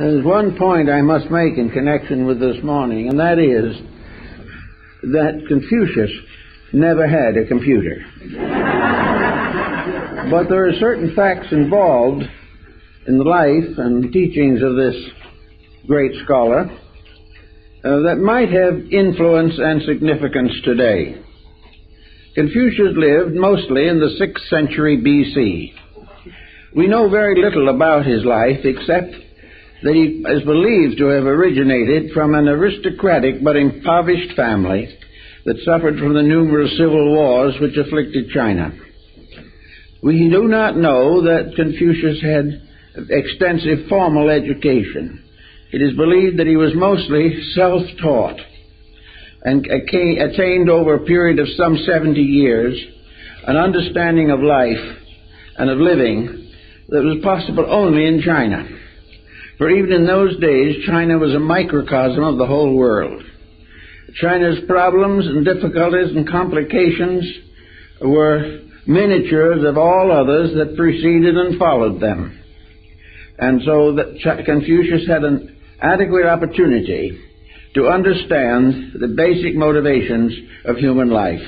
There's one point I must make in connection with this morning, and that is that Confucius never had a computer. but there are certain facts involved in the life and teachings of this great scholar uh, that might have influence and significance today. Confucius lived mostly in the 6th century BC. We know very little about his life except that he is believed to have originated from an aristocratic but impoverished family that suffered from the numerous civil wars which afflicted China. We do not know that Confucius had extensive formal education. It is believed that he was mostly self-taught and attained over a period of some 70 years an understanding of life and of living that was possible only in China. For even in those days, China was a microcosm of the whole world. China's problems and difficulties and complications were miniatures of all others that preceded and followed them. And so that Confucius had an adequate opportunity to understand the basic motivations of human life.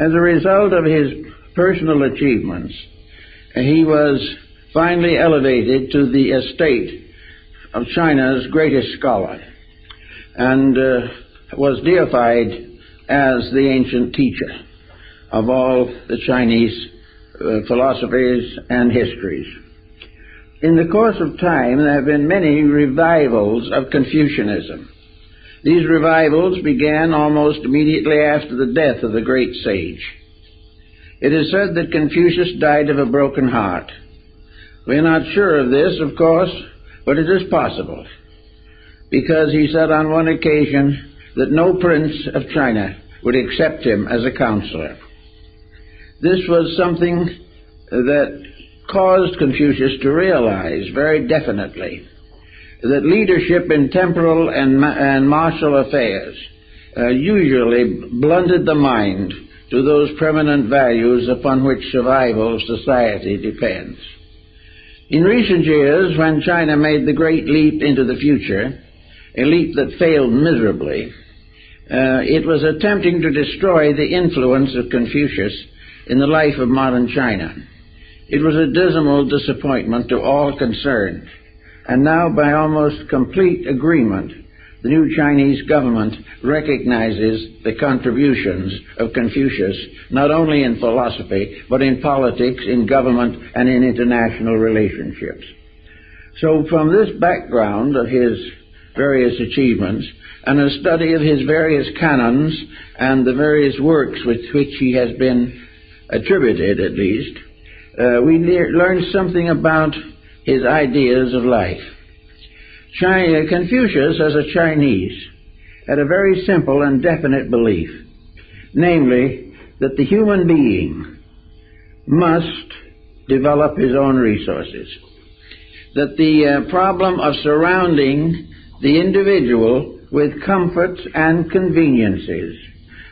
As a result of his personal achievements, he was finally elevated to the estate of China's greatest scholar and uh, was deified as the ancient teacher of all the Chinese uh, philosophies and histories. In the course of time, there have been many revivals of Confucianism. These revivals began almost immediately after the death of the great sage. It is said that Confucius died of a broken heart. We're not sure of this, of course, but it is possible, because he said on one occasion that no prince of China would accept him as a counselor. This was something that caused Confucius to realize very definitely that leadership in temporal and, and martial affairs uh, usually blunted the mind to those permanent values upon which survival of society depends. In recent years, when China made the great leap into the future, a leap that failed miserably, uh, it was attempting to destroy the influence of Confucius in the life of modern China. It was a dismal disappointment to all concerned, and now, by almost complete agreement, the new Chinese government recognizes the contributions of Confucius not only in philosophy, but in politics, in government, and in international relationships. So, from this background of his various achievements, and a study of his various canons and the various works with which he has been attributed, at least, uh, we learn something about his ideas of life. China, Confucius, as a Chinese, had a very simple and definite belief, namely that the human being must develop his own resources, that the uh, problem of surrounding the individual with comforts and conveniences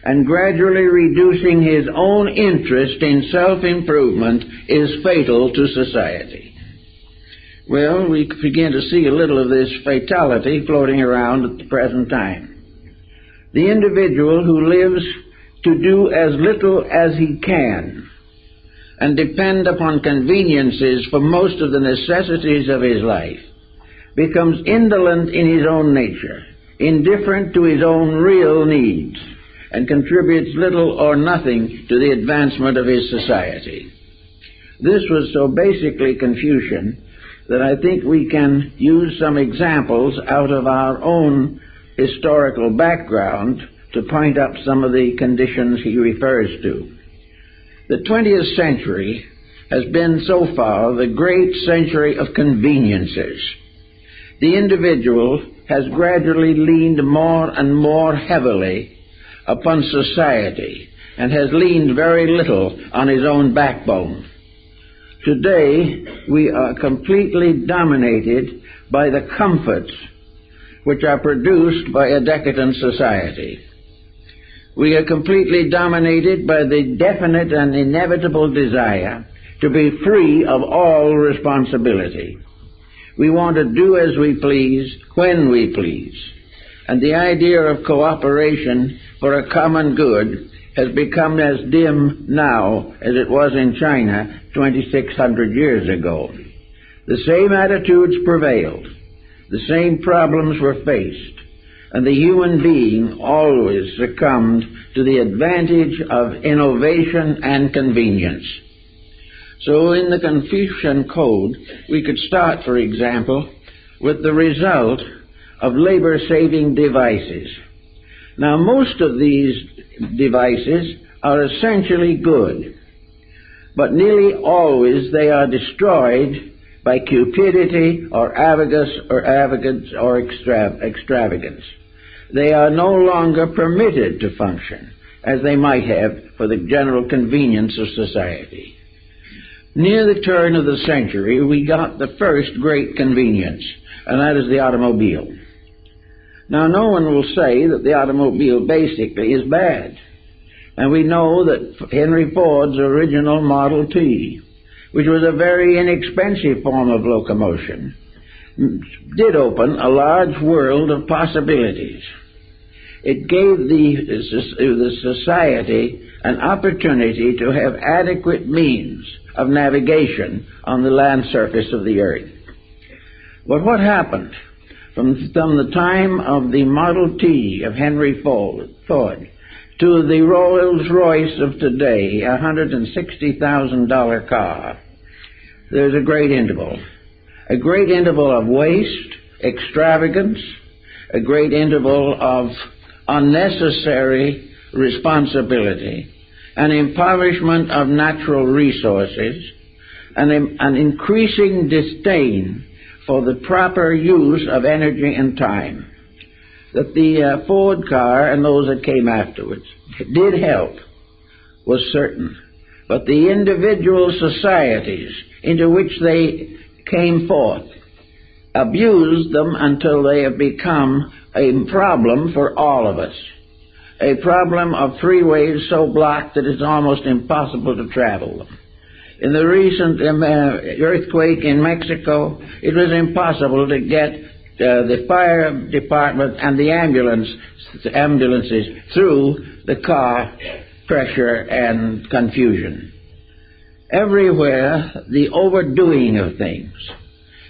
and gradually reducing his own interest in self-improvement is fatal to society. Well, we begin to see a little of this fatality floating around at the present time. The individual who lives to do as little as he can and depend upon conveniences for most of the necessities of his life becomes indolent in his own nature, indifferent to his own real needs, and contributes little or nothing to the advancement of his society. This was so basically Confucian that I think we can use some examples out of our own historical background to point up some of the conditions he refers to. The 20th century has been so far the great century of conveniences the individual has gradually leaned more and more heavily upon society and has leaned very little on his own backbone. Today, we are completely dominated by the comforts which are produced by a decadent society. We are completely dominated by the definite and inevitable desire to be free of all responsibility. We want to do as we please, when we please. And the idea of cooperation for a common good has become as dim now as it was in China 2,600 years ago. The same attitudes prevailed. The same problems were faced. And the human being always succumbed to the advantage of innovation and convenience. So in the Confucian Code, we could start, for example, with the result of labor-saving devices. Now, most of these devices are essentially good, but nearly always they are destroyed by cupidity or avarice or avarice or extravagance. They are no longer permitted to function as they might have for the general convenience of society. Near the turn of the century, we got the first great convenience, and that is the automobile. Now, no one will say that the automobile basically is bad. And we know that Henry Ford's original Model T, which was a very inexpensive form of locomotion, did open a large world of possibilities. It gave the, the society an opportunity to have adequate means of navigation on the land surface of the earth. But what happened from, from the time of the Model T of Henry Ford, to the Rolls Royce of today, a $160,000 car, there's a great interval. A great interval of waste, extravagance, a great interval of unnecessary responsibility, an impoverishment of natural resources, an, an increasing disdain for the proper use of energy and time. That the uh, Ford car and those that came afterwards did help was certain. But the individual societies into which they came forth abused them until they have become a problem for all of us. A problem of freeways so blocked that it's almost impossible to travel them. In the recent um, uh, earthquake in Mexico, it was impossible to get uh, the fire department and the ambulance ambulances through the car pressure and confusion. Everywhere, the overdoing of things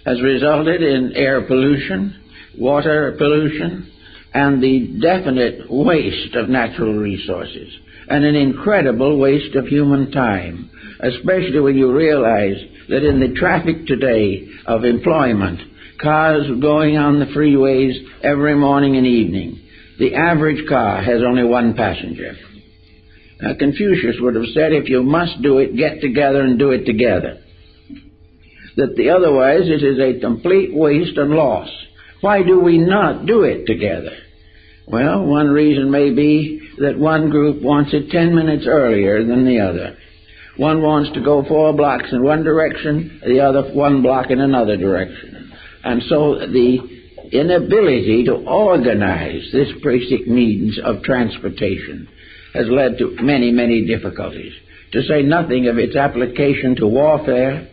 has resulted in air pollution, water pollution, and the definite waste of natural resources, and an incredible waste of human time, especially when you realize that in the traffic today of employment, cars going on the freeways every morning and evening, the average car has only one passenger. Now, Confucius would have said, if you must do it, get together and do it together. That the otherwise it is a complete waste and loss. Why do we not do it together? Well, one reason may be that one group wants it ten minutes earlier than the other. One wants to go four blocks in one direction, the other one block in another direction. And so the inability to organize this basic means of transportation has led to many, many difficulties, to say nothing of its application to warfare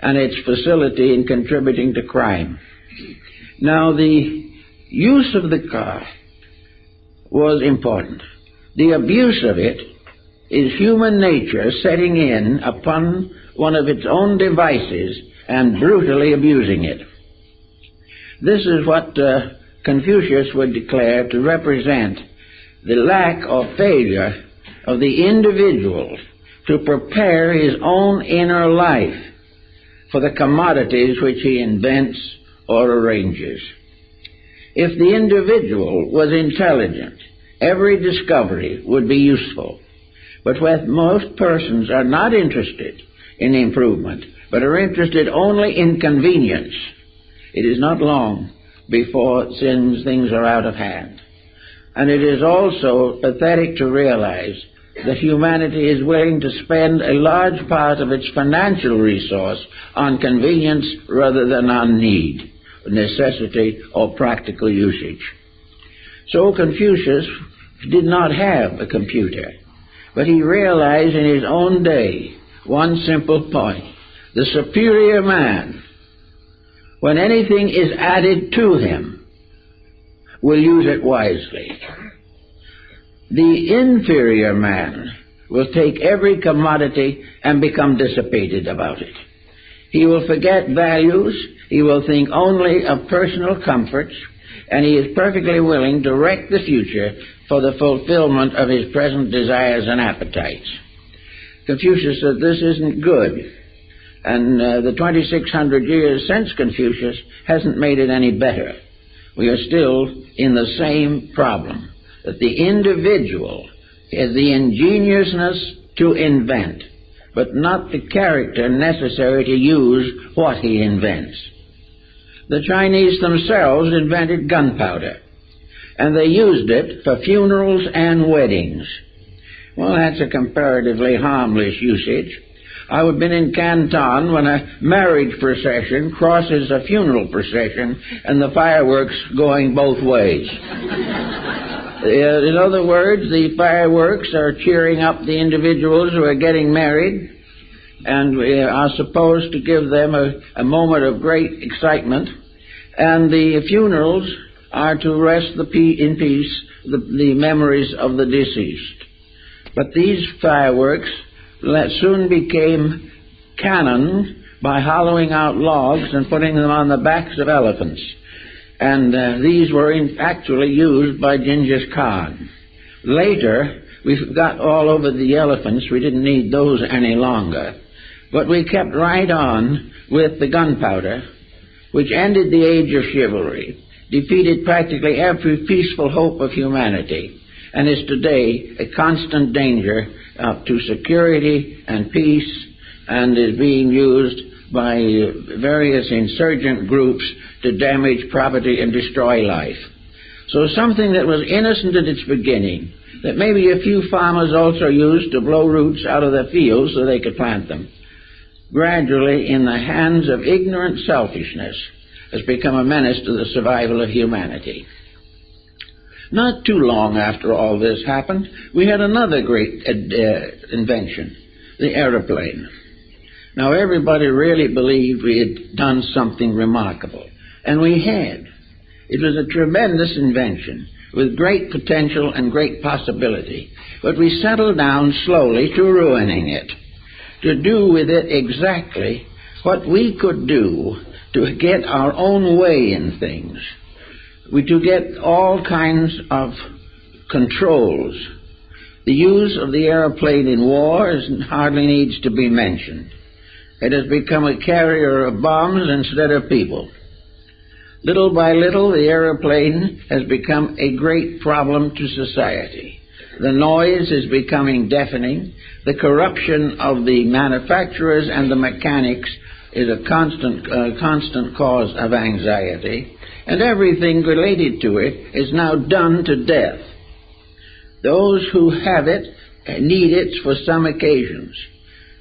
and its facility in contributing to crime. Now, the use of the car was important. The abuse of it is human nature setting in upon one of its own devices and brutally abusing it. This is what uh, Confucius would declare to represent the lack or failure of the individual to prepare his own inner life for the commodities which he invents or arranges. If the individual was intelligent, every discovery would be useful. But when most persons are not interested in improvement, but are interested only in convenience, it is not long before things are out of hand. And it is also pathetic to realize that humanity is willing to spend a large part of its financial resource on convenience rather than on need, necessity, or practical usage. So Confucius did not have a computer, but he realized in his own day one simple point. The superior man when anything is added to him, will use it wisely. The inferior man will take every commodity and become dissipated about it. He will forget values. He will think only of personal comforts. And he is perfectly willing to wreck the future for the fulfillment of his present desires and appetites. Confucius said this isn't good. And uh, the 2600 years since Confucius hasn't made it any better. We are still in the same problem that the individual has the ingeniousness to invent, but not the character necessary to use what he invents. The Chinese themselves invented gunpowder, and they used it for funerals and weddings. Well, that's a comparatively harmless usage. I've been in Canton when a marriage procession crosses a funeral procession and the fireworks going both ways. Uh, in other words, the fireworks are cheering up the individuals who are getting married and we are supposed to give them a, a moment of great excitement. And the funerals are to rest the in peace the, the memories of the deceased. But these fireworks soon became cannon by hollowing out logs and putting them on the backs of elephants. And uh, these were in, actually used by Genghis Khan. Later, we got all over the elephants. We didn't need those any longer. But we kept right on with the gunpowder, which ended the age of chivalry, defeated practically every peaceful hope of humanity, and is today a constant danger uh, to security and peace and is being used by various insurgent groups to damage property and destroy life. So something that was innocent at its beginning, that maybe a few farmers also used to blow roots out of their fields so they could plant them, gradually in the hands of ignorant selfishness has become a menace to the survival of humanity. Not too long after all this happened, we had another great uh, uh, invention, the aeroplane. Now, everybody really believed we had done something remarkable, and we had. It was a tremendous invention with great potential and great possibility, but we settled down slowly to ruining it, to do with it exactly what we could do to get our own way in things we to get all kinds of controls. The use of the airplane in war is, hardly needs to be mentioned. It has become a carrier of bombs instead of people. Little by little, the airplane has become a great problem to society. The noise is becoming deafening. The corruption of the manufacturers and the mechanics is a constant, uh, constant cause of anxiety and everything related to it is now done to death. Those who have it need it for some occasions.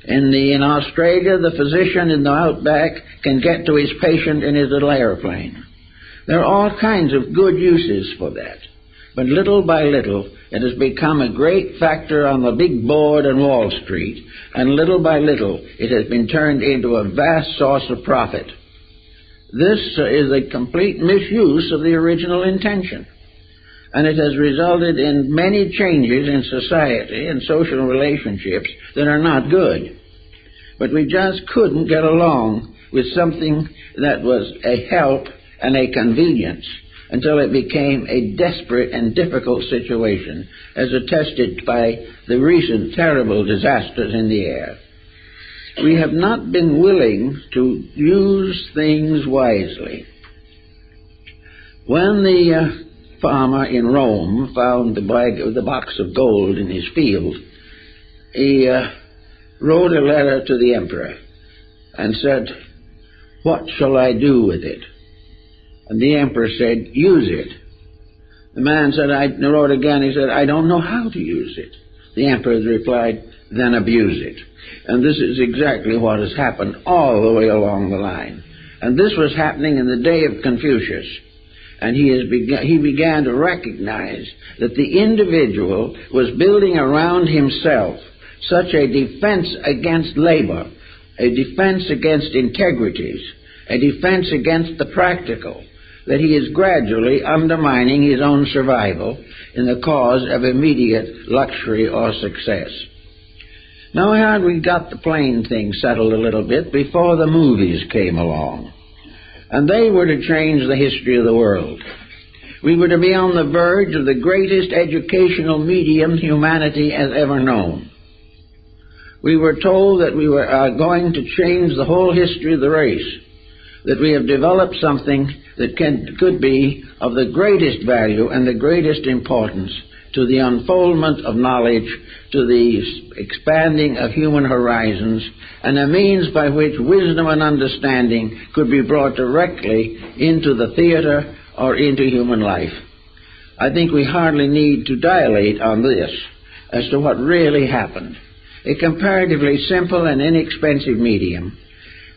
In, the, in Australia, the physician in the outback can get to his patient in his little airplane. There are all kinds of good uses for that. But little by little, it has become a great factor on the big board on Wall Street, and little by little, it has been turned into a vast source of profit. This is a complete misuse of the original intention. And it has resulted in many changes in society and social relationships that are not good. But we just couldn't get along with something that was a help and a convenience until it became a desperate and difficult situation, as attested by the recent terrible disasters in the air we have not been willing to use things wisely. When the uh, farmer in Rome found the, bag, the box of gold in his field, he uh, wrote a letter to the emperor and said, What shall I do with it? And the emperor said, Use it. The man said, I wrote again, he said, I don't know how to use it. The emperor replied, Then abuse it. And this is exactly what has happened all the way along the line. And this was happening in the day of Confucius. And he, has begun, he began to recognize that the individual was building around himself such a defense against labor, a defense against integrities, a defense against the practical, that he is gradually undermining his own survival in the cause of immediate luxury or success. Now, had we got the plane thing settled a little bit before the movies came along, and they were to change the history of the world. We were to be on the verge of the greatest educational medium humanity has ever known. We were told that we were uh, going to change the whole history of the race, that we have developed something that can, could be of the greatest value and the greatest importance to the unfoldment of knowledge, to the expanding of human horizons, and a means by which wisdom and understanding could be brought directly into the theater or into human life. I think we hardly need to dilate on this as to what really happened. A comparatively simple and inexpensive medium,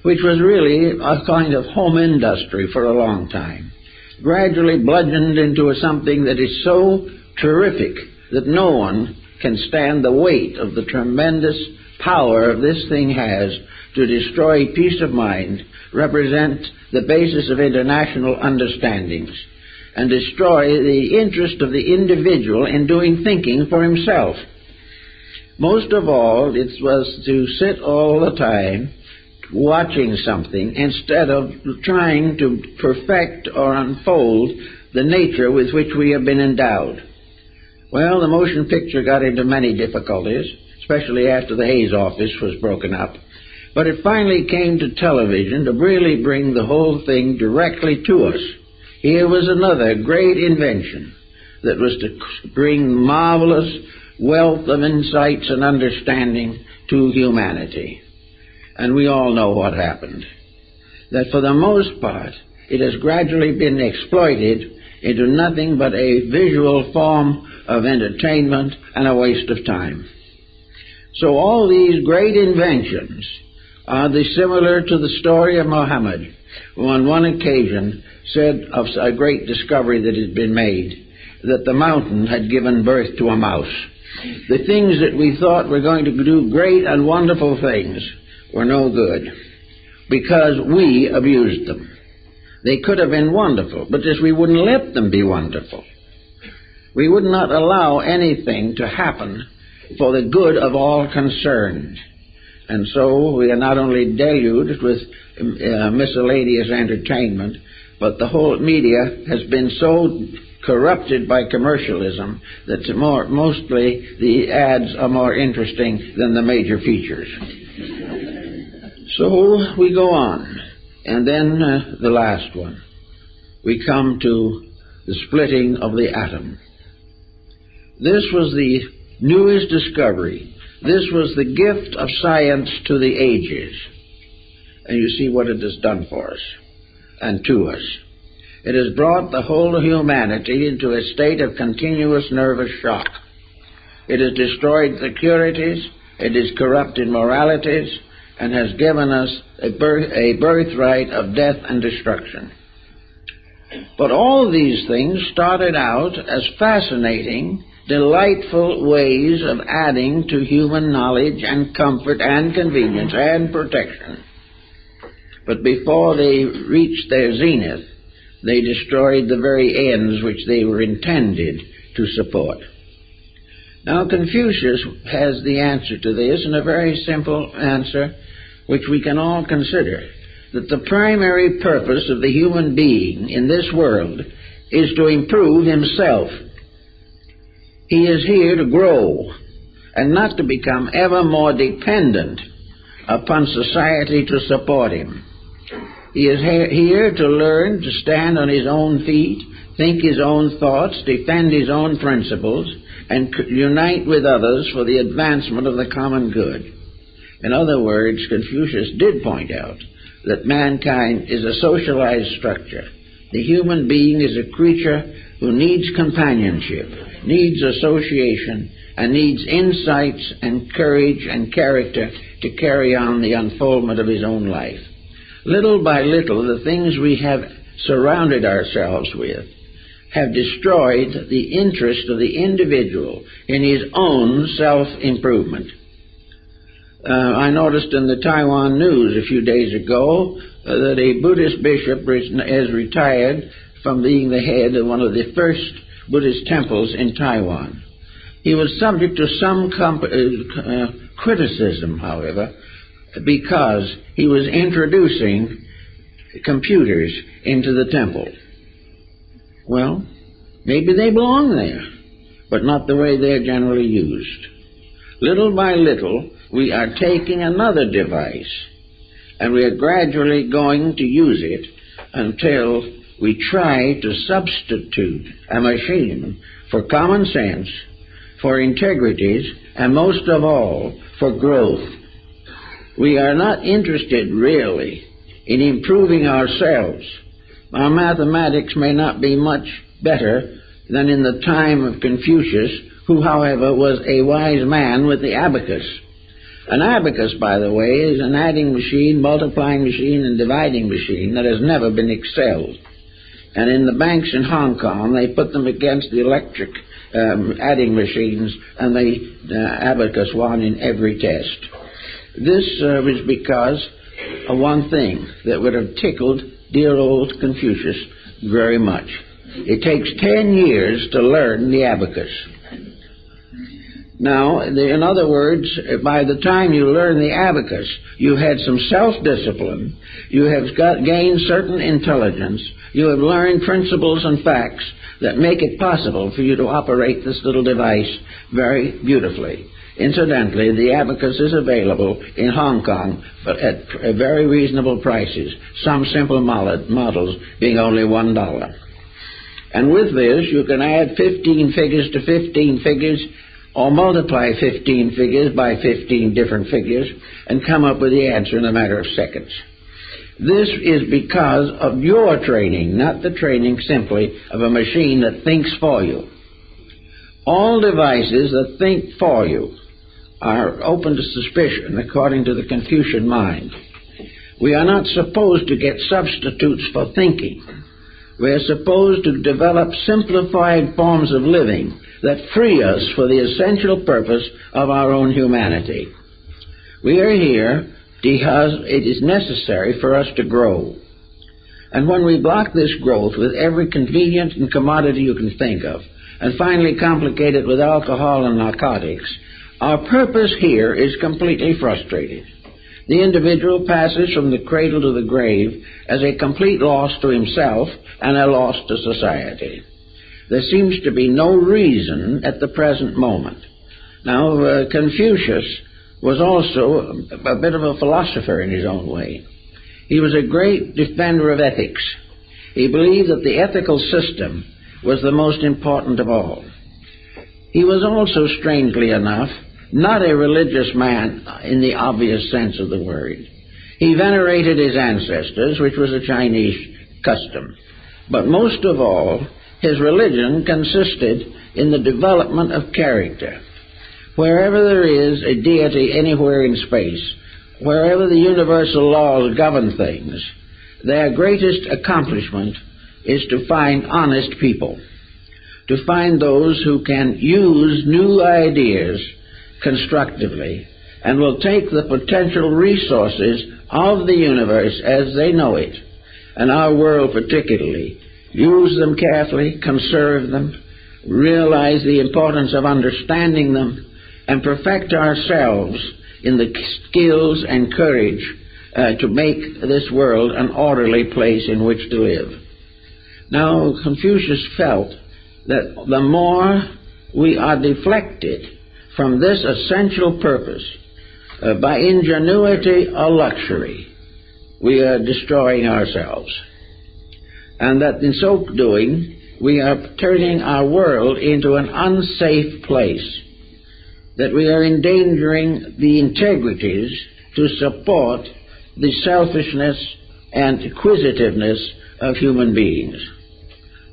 which was really a kind of home industry for a long time, gradually bludgeoned into something that is so terrific that no one can stand the weight of the tremendous power this thing has to destroy peace of mind, represent the basis of international understandings, and destroy the interest of the individual in doing thinking for himself. Most of all, it was to sit all the time watching something instead of trying to perfect or unfold the nature with which we have been endowed. Well, the motion picture got into many difficulties, especially after the Hays office was broken up. But it finally came to television to really bring the whole thing directly to us. Here was another great invention that was to bring marvelous wealth of insights and understanding to humanity. And we all know what happened. That for the most part, it has gradually been exploited into nothing but a visual form of entertainment and a waste of time. So all these great inventions are the similar to the story of Muhammad, who on one occasion said of a great discovery that had been made, that the mountain had given birth to a mouse. The things that we thought were going to do great and wonderful things were no good because we abused them. They could have been wonderful, but just we wouldn't let them be wonderful. We would not allow anything to happen for the good of all concerned. And so we are not only deluged with uh, miscellaneous entertainment, but the whole media has been so corrupted by commercialism that more, mostly the ads are more interesting than the major features. So we go on. And then uh, the last one. We come to the splitting of the atom. This was the newest discovery. This was the gift of science to the ages. And you see what it has done for us and to us. It has brought the whole humanity into a state of continuous nervous shock. It has destroyed securities, it has corrupted moralities, and has given us a, birth, a birthright of death and destruction. But all these things started out as fascinating, delightful ways of adding to human knowledge and comfort and convenience and protection. But before they reached their zenith, they destroyed the very ends which they were intended to support. Now, Confucius has the answer to this, and a very simple answer which we can all consider that the primary purpose of the human being in this world is to improve himself. He is here to grow and not to become ever more dependent upon society to support him. He is here to learn to stand on his own feet, think his own thoughts, defend his own principles, and unite with others for the advancement of the common good. In other words, Confucius did point out that mankind is a socialized structure. The human being is a creature who needs companionship, needs association, and needs insights and courage and character to carry on the unfoldment of his own life. Little by little, the things we have surrounded ourselves with have destroyed the interest of the individual in his own self improvement. Uh, I noticed in the Taiwan news a few days ago uh, that a Buddhist bishop has retired from being the head of one of the first Buddhist temples in Taiwan. He was subject to some uh, uh criticism, however, because he was introducing computers into the temple. Well, maybe they belong there, but not the way they're generally used. Little by little, we are taking another device and we are gradually going to use it until we try to substitute a machine for common sense, for integrities, and most of all, for growth. We are not interested really in improving ourselves. Our mathematics may not be much better than in the time of Confucius, who, however, was a wise man with the abacus. An abacus, by the way, is an adding machine, multiplying machine, and dividing machine that has never been excelled. And in the banks in Hong Kong, they put them against the electric um, adding machines, and the uh, abacus won in every test. This uh, was because of one thing that would have tickled dear old Confucius very much. It takes ten years to learn the abacus. Now, in other words, by the time you learn the abacus, you had some self-discipline, you have got, gained certain intelligence, you have learned principles and facts that make it possible for you to operate this little device very beautifully. Incidentally, the abacus is available in Hong Kong, but at very reasonable prices, some simple models being only one dollar. And with this, you can add 15 figures to 15 figures or multiply 15 figures by 15 different figures and come up with the answer in a matter of seconds. This is because of your training, not the training simply of a machine that thinks for you. All devices that think for you are open to suspicion according to the Confucian mind. We are not supposed to get substitutes for thinking. We are supposed to develop simplified forms of living that free us for the essential purpose of our own humanity. We are here because it is necessary for us to grow. And when we block this growth with every convenient and commodity you can think of, and finally complicate it with alcohol and narcotics, our purpose here is completely frustrated. The individual passes from the cradle to the grave as a complete loss to himself and a loss to society. There seems to be no reason at the present moment. Now, uh, Confucius was also a bit of a philosopher in his own way. He was a great defender of ethics. He believed that the ethical system was the most important of all. He was also, strangely enough, not a religious man in the obvious sense of the word. He venerated his ancestors, which was a Chinese custom. But most of all, his religion consisted in the development of character. Wherever there is a deity anywhere in space, wherever the universal laws govern things, their greatest accomplishment is to find honest people, to find those who can use new ideas constructively and will take the potential resources of the universe as they know it, and our world particularly, use them carefully, conserve them, realize the importance of understanding them, and perfect ourselves in the skills and courage uh, to make this world an orderly place in which to live. Now, Confucius felt that the more we are deflected from this essential purpose uh, by ingenuity or luxury, we are destroying ourselves and that in so doing, we are turning our world into an unsafe place, that we are endangering the integrities to support the selfishness and acquisitiveness of human beings.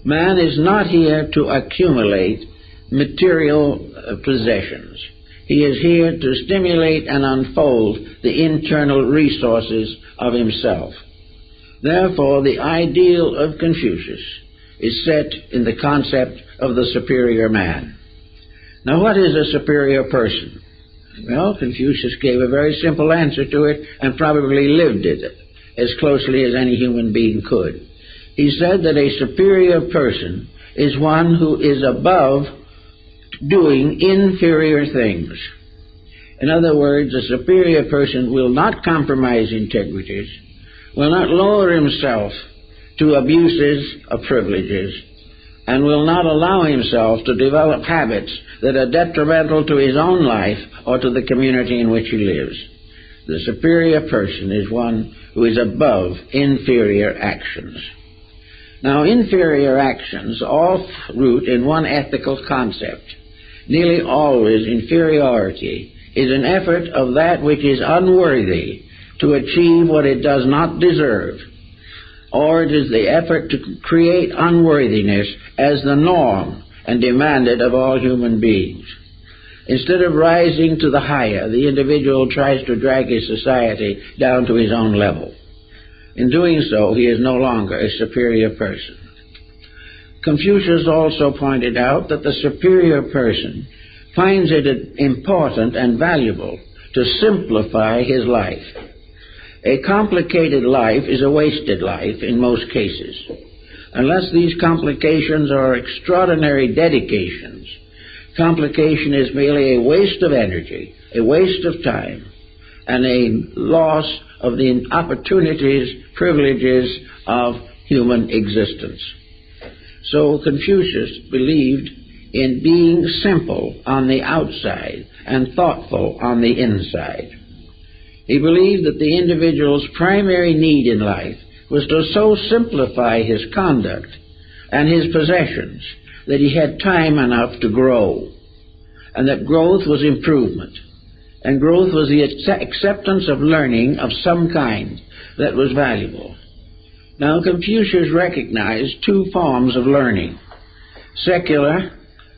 Man is not here to accumulate material possessions. He is here to stimulate and unfold the internal resources of himself. Therefore, the ideal of Confucius is set in the concept of the superior man. Now, what is a superior person? Well, Confucius gave a very simple answer to it and probably lived it as closely as any human being could. He said that a superior person is one who is above doing inferior things. In other words, a superior person will not compromise integrities, will not lower himself to abuses of privileges, and will not allow himself to develop habits that are detrimental to his own life or to the community in which he lives. The superior person is one who is above inferior actions. Now, inferior actions all root in one ethical concept. Nearly always, inferiority is an effort of that which is unworthy to achieve what it does not deserve, or it is the effort to create unworthiness as the norm and demanded of all human beings. Instead of rising to the higher, the individual tries to drag his society down to his own level. In doing so, he is no longer a superior person. Confucius also pointed out that the superior person finds it important and valuable to simplify his life. A complicated life is a wasted life in most cases. Unless these complications are extraordinary dedications, complication is merely a waste of energy, a waste of time, and a loss of the opportunities, privileges of human existence. So Confucius believed in being simple on the outside and thoughtful on the inside. He believed that the individual's primary need in life was to so simplify his conduct and his possessions that he had time enough to grow, and that growth was improvement, and growth was the acceptance of learning of some kind that was valuable. Now, Confucius recognized two forms of learning secular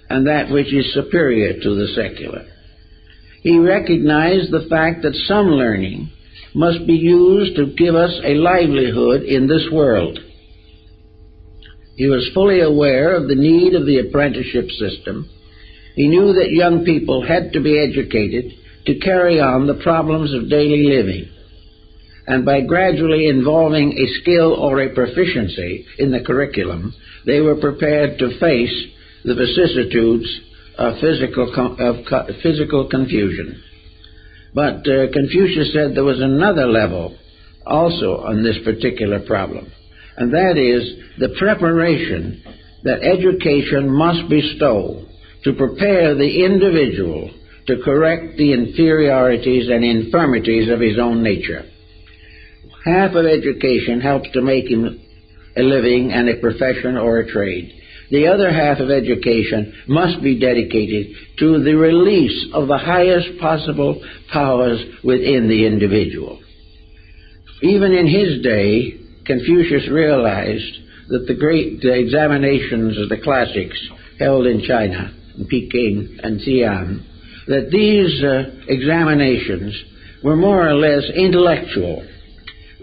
and that which is superior to the secular. He recognized the fact that some learning must be used to give us a livelihood in this world. He was fully aware of the need of the apprenticeship system. He knew that young people had to be educated to carry on the problems of daily living and by gradually involving a skill or a proficiency in the curriculum, they were prepared to face the vicissitudes of physical, of physical confusion. But uh, Confucius said there was another level also on this particular problem, and that is the preparation that education must bestow to prepare the individual to correct the inferiorities and infirmities of his own nature. Half of education helps to make him a living and a profession or a trade. The other half of education must be dedicated to the release of the highest possible powers within the individual. Even in his day, Confucius realized that the great examinations of the classics held in China, in Peking and Xi'an, that these uh, examinations were more or less intellectual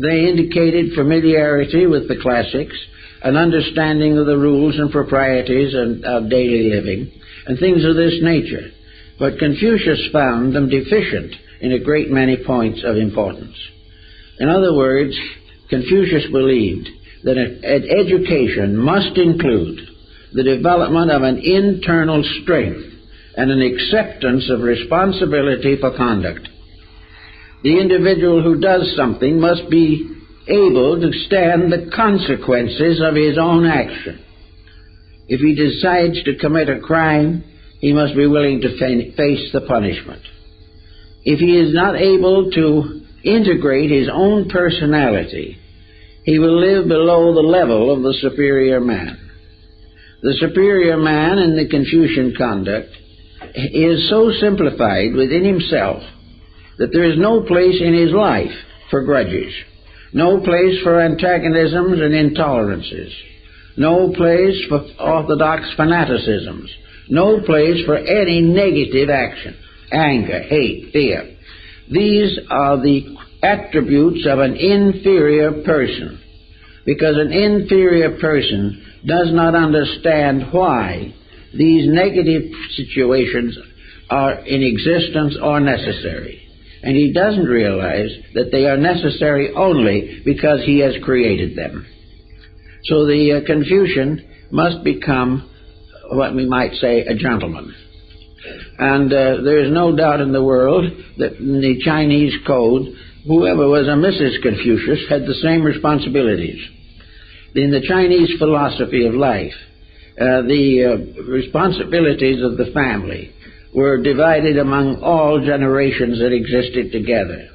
they indicated familiarity with the classics, an understanding of the rules and proprieties of daily living, and things of this nature. But Confucius found them deficient in a great many points of importance. In other words, Confucius believed that an education must include the development of an internal strength and an acceptance of responsibility for conduct. The individual who does something must be able to stand the consequences of his own action. If he decides to commit a crime, he must be willing to face the punishment. If he is not able to integrate his own personality, he will live below the level of the superior man. The superior man in the Confucian conduct is so simplified within himself that there is no place in his life for grudges, no place for antagonisms and intolerances, no place for orthodox fanaticisms, no place for any negative action, anger, hate, fear. These are the attributes of an inferior person, because an inferior person does not understand why these negative situations are in existence or necessary. And he doesn't realize that they are necessary only because he has created them. So the uh, Confucian must become what we might say a gentleman. And uh, there is no doubt in the world that in the Chinese code, whoever was a Mrs. Confucius had the same responsibilities. In the Chinese philosophy of life, uh, the uh, responsibilities of the family were divided among all generations that existed together.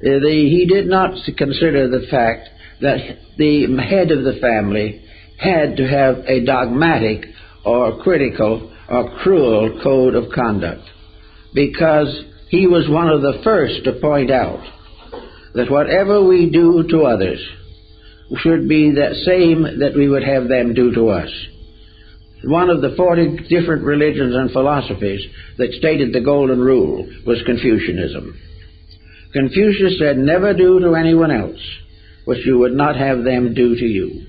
Uh, the, he did not consider the fact that the head of the family had to have a dogmatic or critical or cruel code of conduct because he was one of the first to point out that whatever we do to others should be the same that we would have them do to us one of the 40 different religions and philosophies that stated the golden rule was Confucianism. Confucius said, Never do to anyone else what you would not have them do to you.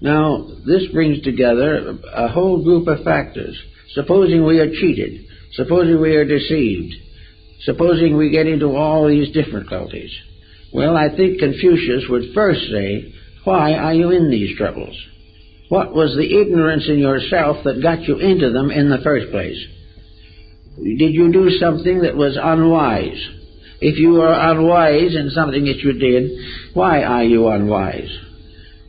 Now, this brings together a whole group of factors. Supposing we are cheated, supposing we are deceived, supposing we get into all these difficulties. Well, I think Confucius would first say, Why are you in these troubles? What was the ignorance in yourself that got you into them in the first place? Did you do something that was unwise? If you were unwise in something that you did, why are you unwise?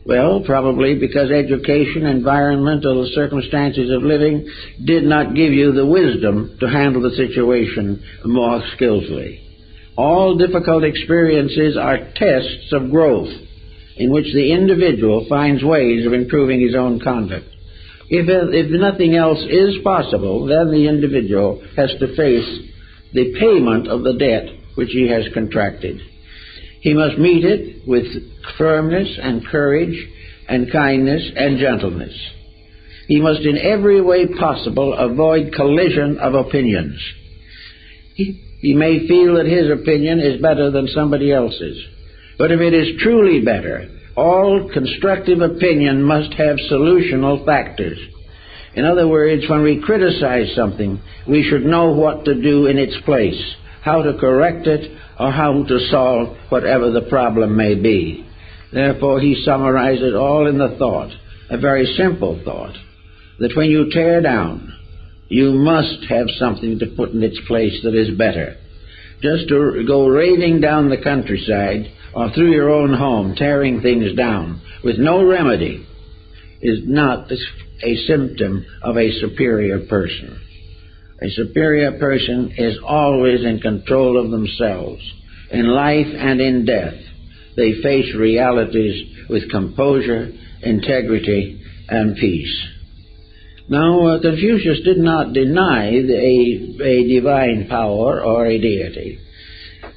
Well, probably because education, environmental circumstances of living did not give you the wisdom to handle the situation more skillfully. All difficult experiences are tests of growth in which the individual finds ways of improving his own conduct. If, uh, if nothing else is possible, then the individual has to face the payment of the debt which he has contracted. He must meet it with firmness and courage and kindness and gentleness. He must in every way possible avoid collision of opinions. He, he may feel that his opinion is better than somebody else's. But if it is truly better, all constructive opinion must have solutional factors. In other words, when we criticize something, we should know what to do in its place, how to correct it, or how to solve whatever the problem may be. Therefore, he summarized it all in the thought, a very simple thought, that when you tear down, you must have something to put in its place that is better. Just to go raving down the countryside or through your own home, tearing things down with no remedy, is not a symptom of a superior person. A superior person is always in control of themselves. In life and in death, they face realities with composure, integrity, and peace. Now, uh, Confucius did not deny a, a divine power or a deity.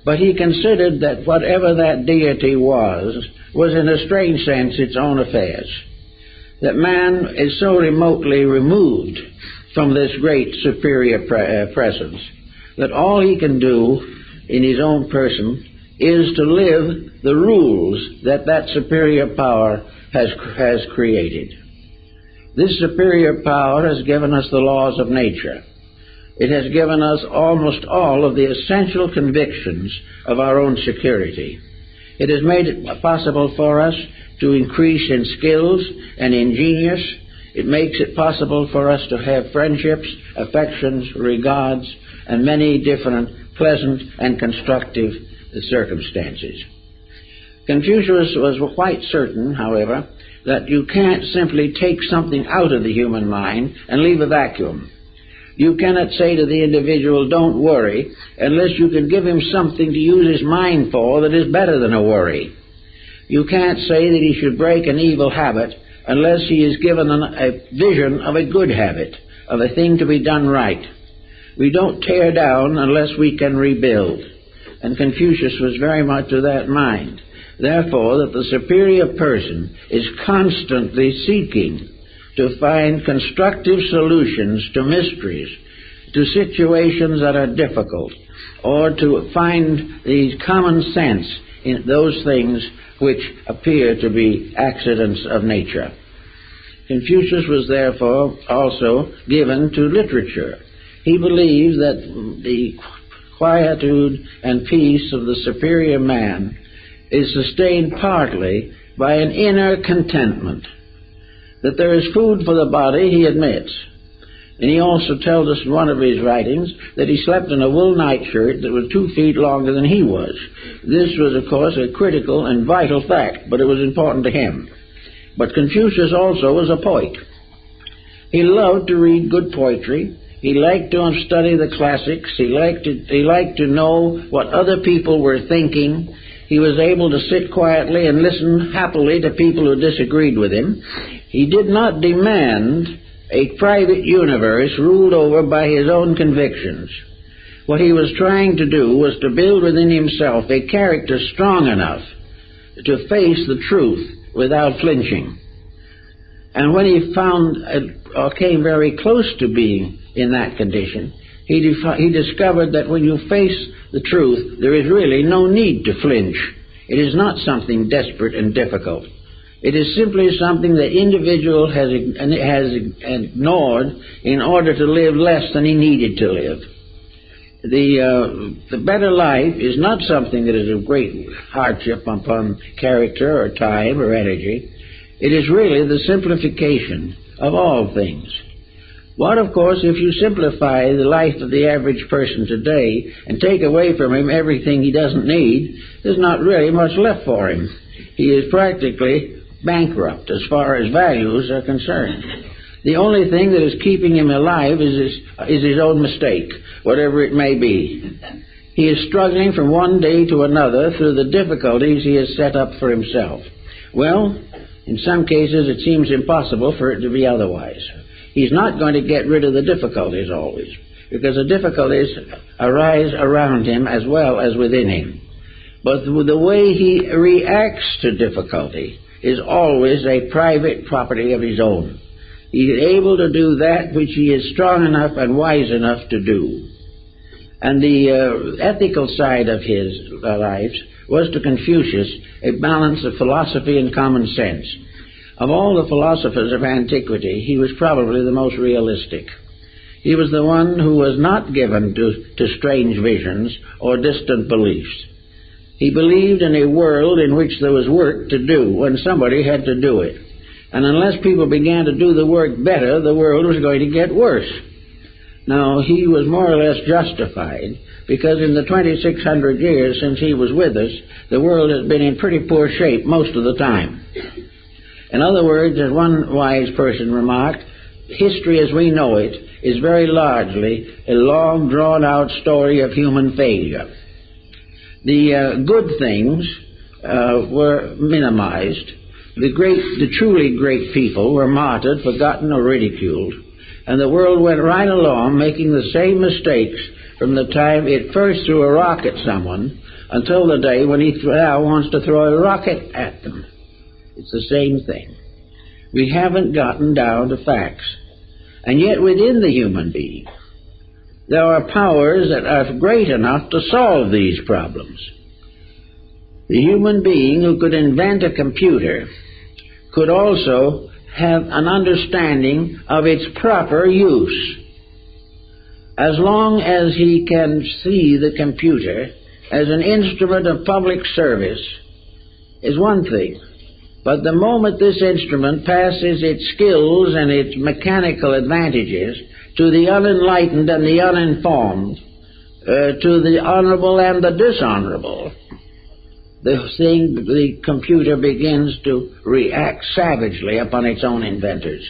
But he considered that whatever that deity was, was in a strange sense its own affairs. That man is so remotely removed from this great superior pre- uh, presence that all he can do in his own person is to live the rules that that superior power has, has created. This superior power has given us the laws of nature. It has given us almost all of the essential convictions of our own security. It has made it possible for us to increase in skills and in genius. It makes it possible for us to have friendships, affections, regards, and many different pleasant and constructive circumstances. Confucius was quite certain, however, that you can't simply take something out of the human mind and leave a vacuum. You cannot say to the individual, don't worry, unless you can give him something to use his mind for that is better than a worry. You can't say that he should break an evil habit unless he is given an, a vision of a good habit, of a thing to be done right. We don't tear down unless we can rebuild. And Confucius was very much of that mind. Therefore, that the superior person is constantly seeking to find constructive solutions to mysteries, to situations that are difficult, or to find the common sense in those things which appear to be accidents of nature. Confucius was therefore also given to literature. He believed that the quietude and peace of the superior man is sustained partly by an inner contentment. That there is food for the body, he admits. And he also tells us in one of his writings that he slept in a wool nightshirt that was two feet longer than he was. This was, of course, a critical and vital fact, but it was important to him. But Confucius also was a poet. He loved to read good poetry. He liked to study the classics. He liked to, he liked to know what other people were thinking. He was able to sit quietly and listen happily to people who disagreed with him. He did not demand a private universe ruled over by his own convictions. What he was trying to do was to build within himself a character strong enough to face the truth without flinching. And when he found uh, or came very close to being in that condition, he, he discovered that when you face the truth, there is really no need to flinch. It is not something desperate and difficult. It is simply something the individual has, has ignored in order to live less than he needed to live. The, uh, the better life is not something that is of great hardship upon character or time or energy. It is really the simplification of all things. What, of course, if you simplify the life of the average person today and take away from him everything he doesn't need, there's not really much left for him. He is practically bankrupt as far as values are concerned. The only thing that is keeping him alive is his, is his own mistake, whatever it may be. He is struggling from one day to another through the difficulties he has set up for himself. Well, in some cases it seems impossible for it to be otherwise. He's not going to get rid of the difficulties always, because the difficulties arise around him as well as within him. But the way he reacts to difficulty is always a private property of his own. He is able to do that which he is strong enough and wise enough to do. And the uh, ethical side of his uh, life was to Confucius a balance of philosophy and common sense. Of all the philosophers of antiquity, he was probably the most realistic. He was the one who was not given to, to strange visions or distant beliefs. He believed in a world in which there was work to do, and somebody had to do it. And unless people began to do the work better, the world was going to get worse. Now, he was more or less justified, because in the 2600 years since he was with us, the world has been in pretty poor shape most of the time. In other words, as one wise person remarked, history as we know it is very largely a long drawn out story of human failure the uh, good things uh, were minimized. The great, the truly great people were martyred, forgotten, or ridiculed. And the world went right along making the same mistakes from the time it first threw a rock at someone until the day when he now wants to throw a rocket at them. It's the same thing. We haven't gotten down to facts. And yet within the human being, there are powers that are great enough to solve these problems. The human being who could invent a computer could also have an understanding of its proper use. As long as he can see the computer as an instrument of public service is one thing. But the moment this instrument passes its skills and its mechanical advantages to the unenlightened and the uninformed, uh, to the honorable and the dishonorable, the thing, the computer begins to react savagely upon its own inventors.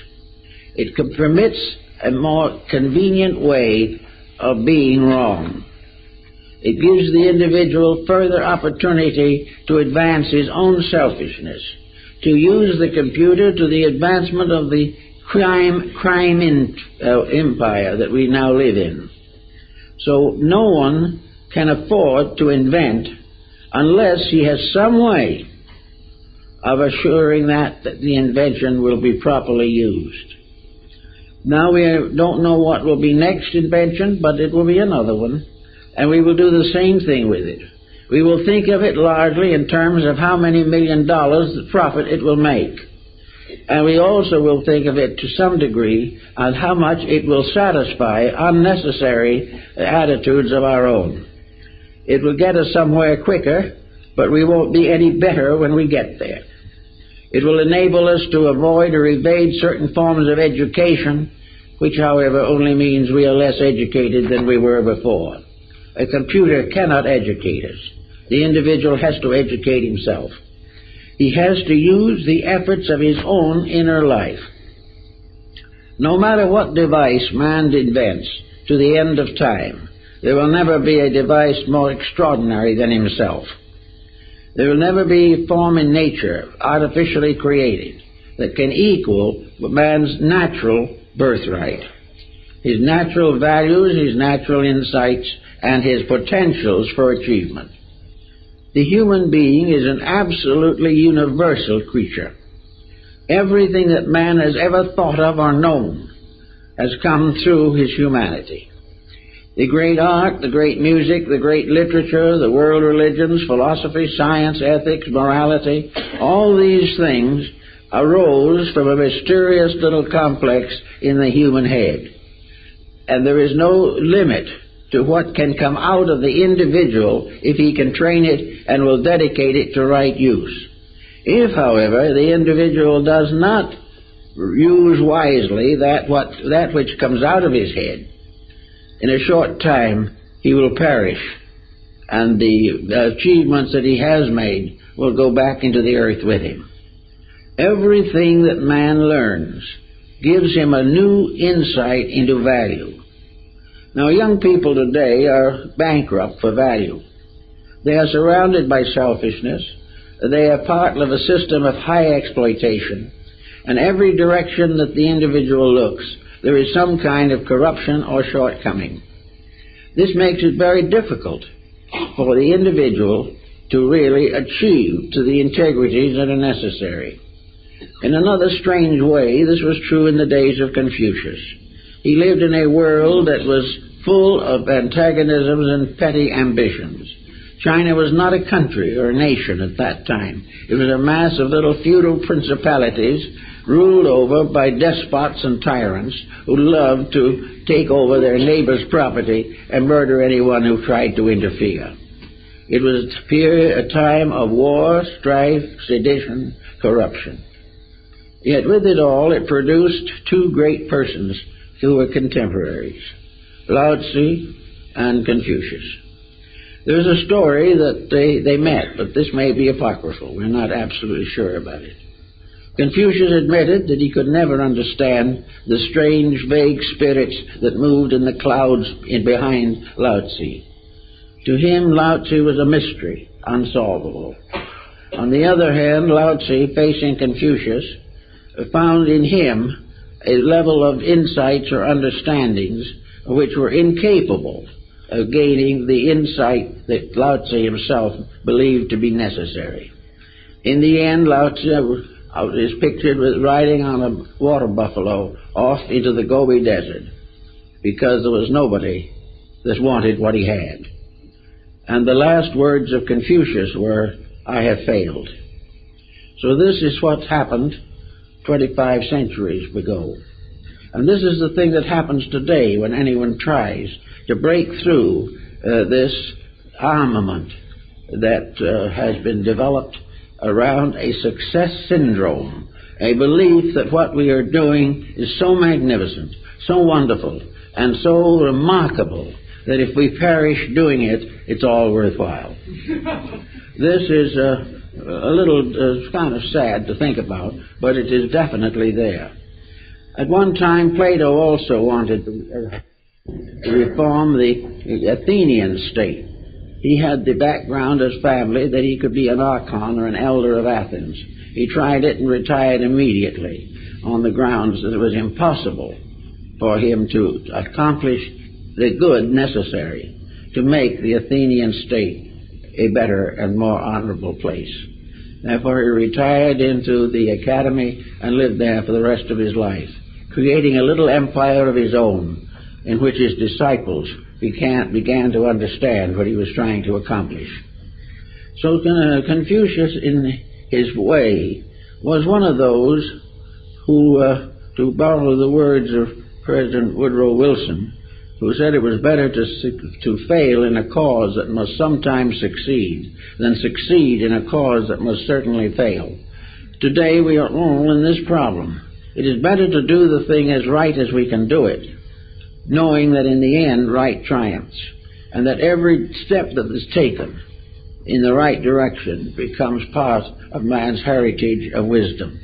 It permits a more convenient way of being wrong. It gives the individual further opportunity to advance his own selfishness, to use the computer to the advancement of the crime, crime in, uh, empire that we now live in. So no one can afford to invent unless he has some way of assuring that, that the invention will be properly used. Now we don't know what will be next invention, but it will be another one, and we will do the same thing with it. We will think of it largely in terms of how many million dollars the profit it will make. And we also will think of it to some degree on how much it will satisfy unnecessary attitudes of our own. It will get us somewhere quicker, but we won't be any better when we get there. It will enable us to avoid or evade certain forms of education, which, however, only means we are less educated than we were before. A computer cannot educate us. The individual has to educate himself. He has to use the efforts of his own inner life. No matter what device man invents to the end of time, there will never be a device more extraordinary than himself. There will never be a form in nature, artificially created, that can equal man's natural birthright. His natural values, his natural insights, and his potentials for achievement. The human being is an absolutely universal creature. Everything that man has ever thought of or known has come through his humanity. The great art, the great music, the great literature, the world religions, philosophy, science, ethics, morality, all these things arose from a mysterious little complex in the human head. And there is no limit to what can come out of the individual if he can train it and will dedicate it to right use. If, however, the individual does not use wisely that, what, that which comes out of his head, in a short time he will perish, and the achievements that he has made will go back into the earth with him. Everything that man learns gives him a new insight into value. Now, young people today are bankrupt for value. They are surrounded by selfishness. They are part of a system of high exploitation. And every direction that the individual looks, there is some kind of corruption or shortcoming. This makes it very difficult for the individual to really achieve to the integrities that are necessary. In another strange way, this was true in the days of Confucius. He lived in a world that was full of antagonisms and petty ambitions. China was not a country or a nation at that time. It was a mass of little feudal principalities ruled over by despots and tyrants who loved to take over their neighbor's property and murder anyone who tried to interfere. It was a period, a time of war, strife, sedition, corruption. Yet with it all, it produced two great persons who were contemporaries, Lao Tzu and Confucius. There's a story that they, they met, but this may be apocryphal. We're not absolutely sure about it. Confucius admitted that he could never understand the strange, vague spirits that moved in the clouds in behind Lao Tzu. To him, Lao Tzu was a mystery, unsolvable. On the other hand, Lao Tzu, facing Confucius, found in him a level of insights or understandings which were incapable of gaining the insight that Lao Tzu himself believed to be necessary. In the end, Lao Tzu uh, is pictured with riding on a water buffalo off into the Gobi Desert because there was nobody that wanted what he had. And the last words of Confucius were, I have failed. So this is what happened 25 centuries ago. And this is the thing that happens today when anyone tries to break through uh, this armament that uh, has been developed around a success syndrome, a belief that what we are doing is so magnificent, so wonderful, and so remarkable that if we perish doing it, it's all worthwhile. this is uh, a little uh, kind of sad to think about, but it is definitely there. At one time, Plato also wanted uh, to reform the Athenian state. He had the background as family that he could be an archon or an elder of Athens. He tried it and retired immediately on the grounds that it was impossible for him to accomplish the good necessary to make the Athenian state a better and more honorable place. Therefore, he retired into the academy and lived there for the rest of his life, creating a little empire of his own in which his disciples began, began to understand what he was trying to accomplish. So Confucius, in his way, was one of those who, uh, to borrow the words of President Woodrow Wilson, who said it was better to, to fail in a cause that must sometimes succeed than succeed in a cause that must certainly fail. Today we are all in this problem. It is better to do the thing as right as we can do it, knowing that in the end right triumphs, and that every step that is taken in the right direction becomes part of man's heritage of wisdom.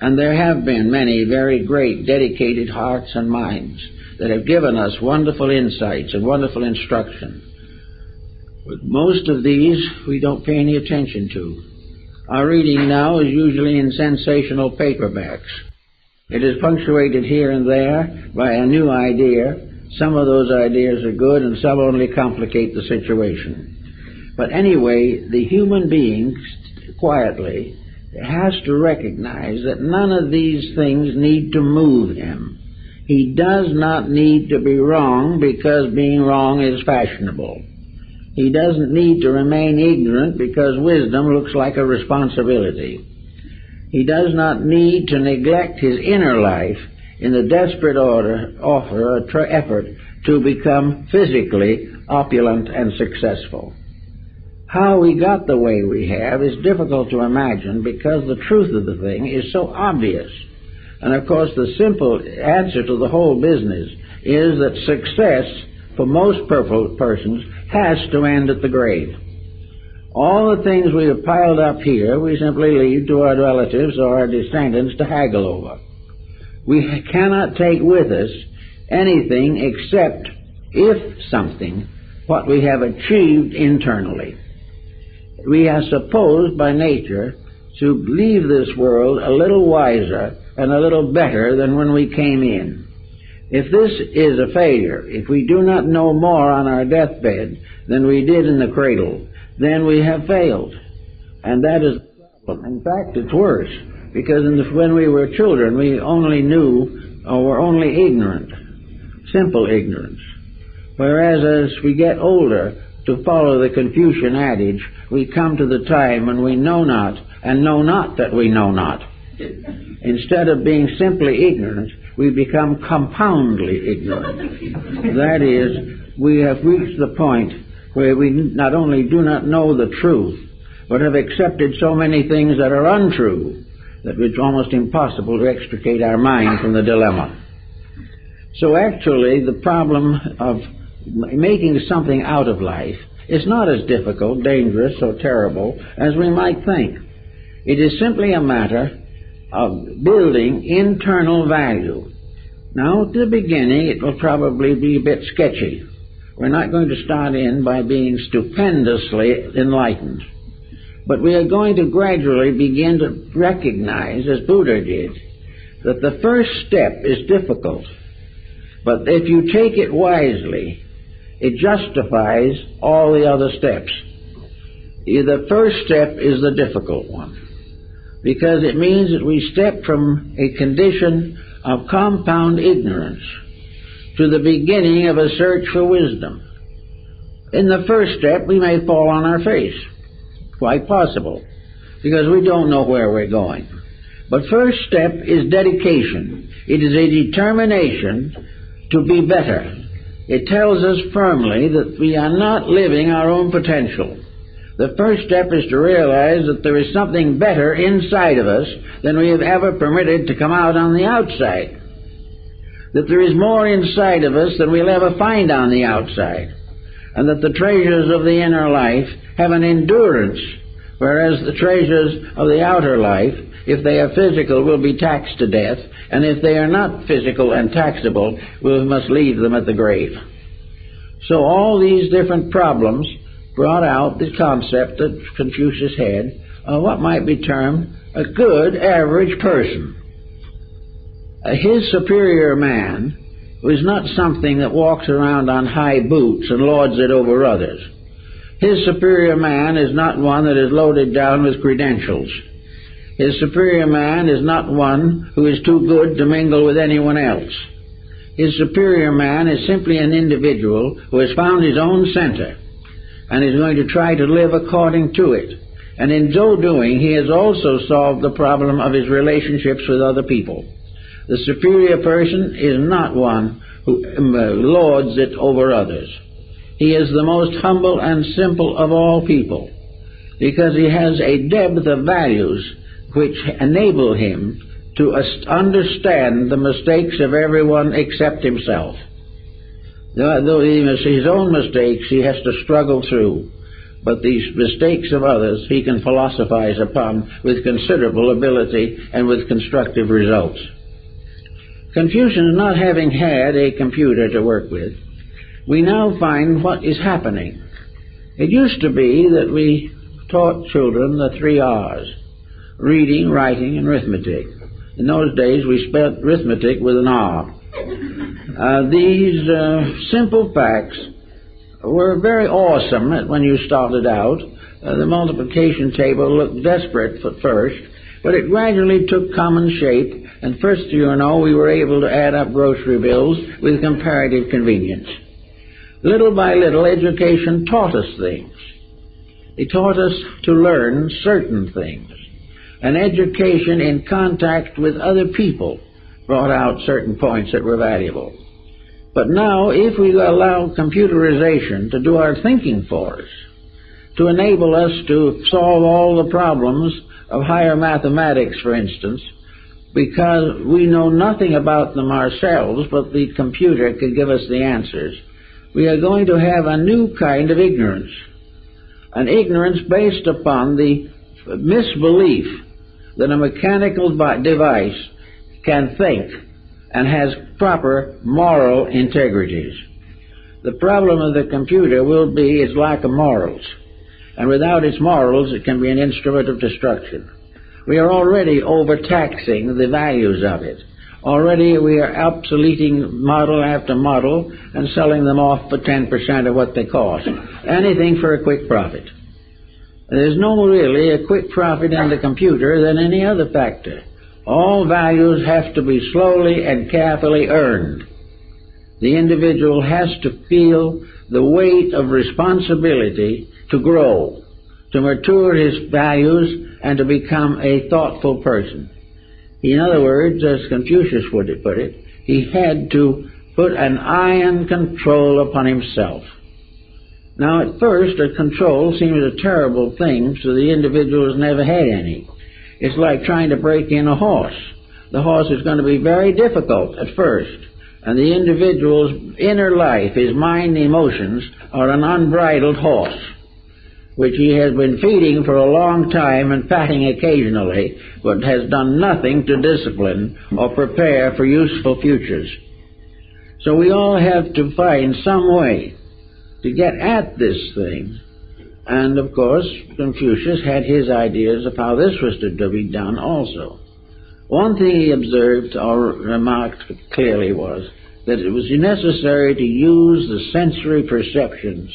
And there have been many very great dedicated hearts and minds that have given us wonderful insights and wonderful instruction. But most of these we don't pay any attention to. Our reading now is usually in sensational paperbacks. It is punctuated here and there by a new idea. Some of those ideas are good and some only complicate the situation. But anyway, the human being quietly has to recognize that none of these things need to move him. He does not need to be wrong because being wrong is fashionable. He doesn't need to remain ignorant because wisdom looks like a responsibility. He does not need to neglect his inner life in the desperate order, offer or tra- effort to become physically opulent and successful. How we got the way we have is difficult to imagine because the truth of the thing is so obvious. And of course, the simple answer to the whole business is that success for most persons has to end at the grave. All the things we have piled up here, we simply leave to our relatives or our descendants to haggle over. We cannot take with us anything except, if something, what we have achieved internally. We are supposed by nature to leave this world a little wiser and a little better than when we came in. If this is a failure, if we do not know more on our deathbed than we did in the cradle, then we have failed. And that is the problem. In fact, it's worse, because the, when we were children, we only knew or were only ignorant, simple ignorance. Whereas as we get older, to follow the Confucian adage, we come to the time when we know not and know not that we know not. Instead of being simply ignorant, we become compoundly ignorant. that is, we have reached the point where we not only do not know the truth, but have accepted so many things that are untrue that it's almost impossible to extricate our mind from the dilemma. So actually, the problem of making something out of life is not as difficult, dangerous, or terrible as we might think. It is simply a matter of building internal value. Now, at the beginning, it will probably be a bit sketchy. We're not going to start in by being stupendously enlightened. But we are going to gradually begin to recognize, as Buddha did, that the first step is difficult. But if you take it wisely, it justifies all the other steps. The first step is the difficult one because it means that we step from a condition of compound ignorance to the beginning of a search for wisdom. In the first step, we may fall on our face. Quite possible, because we don't know where we're going. But first step is dedication. It is a determination to be better. It tells us firmly that we are not living our own potential. The first step is to realize that there is something better inside of us than we have ever permitted to come out on the outside. That there is more inside of us than we'll ever find on the outside. And that the treasures of the inner life have an endurance, whereas the treasures of the outer life, if they are physical, will be taxed to death, and if they are not physical and taxable, we must leave them at the grave. So all these different problems brought out the concept that Confucius had of what might be termed a good average person. Uh, his superior man was not something that walks around on high boots and lords it over others. His superior man is not one that is loaded down with credentials. His superior man is not one who is too good to mingle with anyone else. His superior man is simply an individual who has found his own center and is going to try to live according to it. And in so doing, he has also solved the problem of his relationships with other people. The superior person is not one who um, uh, lords it over others. He is the most humble and simple of all people because he has a depth of values which enable him to understand the mistakes of everyone except himself. Though his own mistakes he has to struggle through, but these mistakes of others he can philosophize upon with considerable ability and with constructive results. Confucius not having had a computer to work with, we now find what is happening. It used to be that we taught children the three R's reading, writing, and arithmetic. In those days, we spelled arithmetic with an R. Uh, these uh, simple facts were very awesome when you started out. Uh, the multiplication table looked desperate at first, but it gradually took common shape, and first you know, we were able to add up grocery bills with comparative convenience. Little by little, education taught us things. It taught us to learn certain things. An education in contact with other people brought out certain points that were valuable. But now, if we allow computerization to do our thinking for us, to enable us to solve all the problems of higher mathematics, for instance, because we know nothing about them ourselves, but the computer could give us the answers, we are going to have a new kind of ignorance an ignorance based upon the misbelief that a mechanical device can think and has proper moral integrities. The problem of the computer will be its lack of morals. And without its morals, it can be an instrument of destruction. We are already overtaxing the values of it. Already we are obsoleting model after model and selling them off for 10% of what they cost. Anything for a quick profit. There's no really a quick profit in the computer than any other factor. All values have to be slowly and carefully earned. The individual has to feel the weight of responsibility to grow, to mature his values, and to become a thoughtful person. In other words, as Confucius would have put it, he had to put an iron control upon himself. Now, at first, a control seems a terrible thing to the individual who's never had any. It's like trying to break in a horse. The horse is going to be very difficult at first, and the individual's inner life, his mind emotions, are an unbridled horse which he has been feeding for a long time and patting occasionally, but has done nothing to discipline or prepare for useful futures. So we all have to find some way to get at this thing. And of course, Confucius had his ideas of how this was to be done also. One thing he observed or remarked clearly was that it was necessary to use the sensory perceptions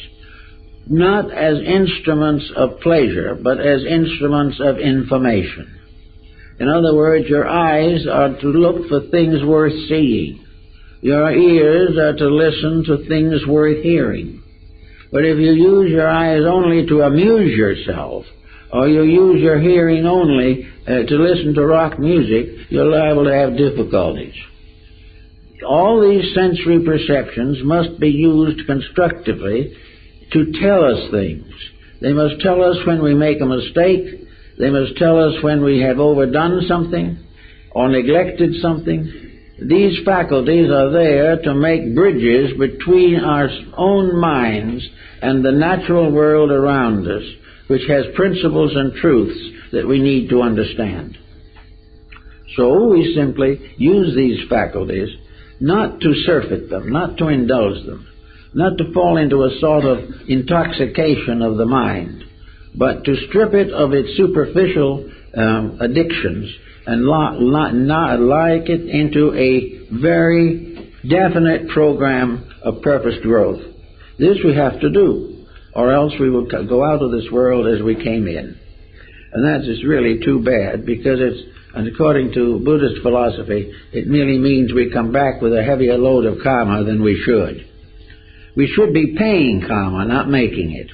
not as instruments of pleasure, but as instruments of information. In other words, your eyes are to look for things worth seeing. Your ears are to listen to things worth hearing. But if you use your eyes only to amuse yourself, or you use your hearing only uh, to listen to rock music, you're liable to have difficulties. All these sensory perceptions must be used constructively to tell us things. They must tell us when we make a mistake. They must tell us when we have overdone something or neglected something. These faculties are there to make bridges between our own minds and the natural world around us, which has principles and truths that we need to understand. So we simply use these faculties not to surfeit them, not to indulge them, not to fall into a sort of intoxication of the mind, but to strip it of its superficial um, addictions and not like it into a very definite program of purposed growth. This we have to do, or else we will go out of this world as we came in. And that is really too bad because it's, and according to Buddhist philosophy, it merely means we come back with a heavier load of karma than we should. We should be paying karma, not making it.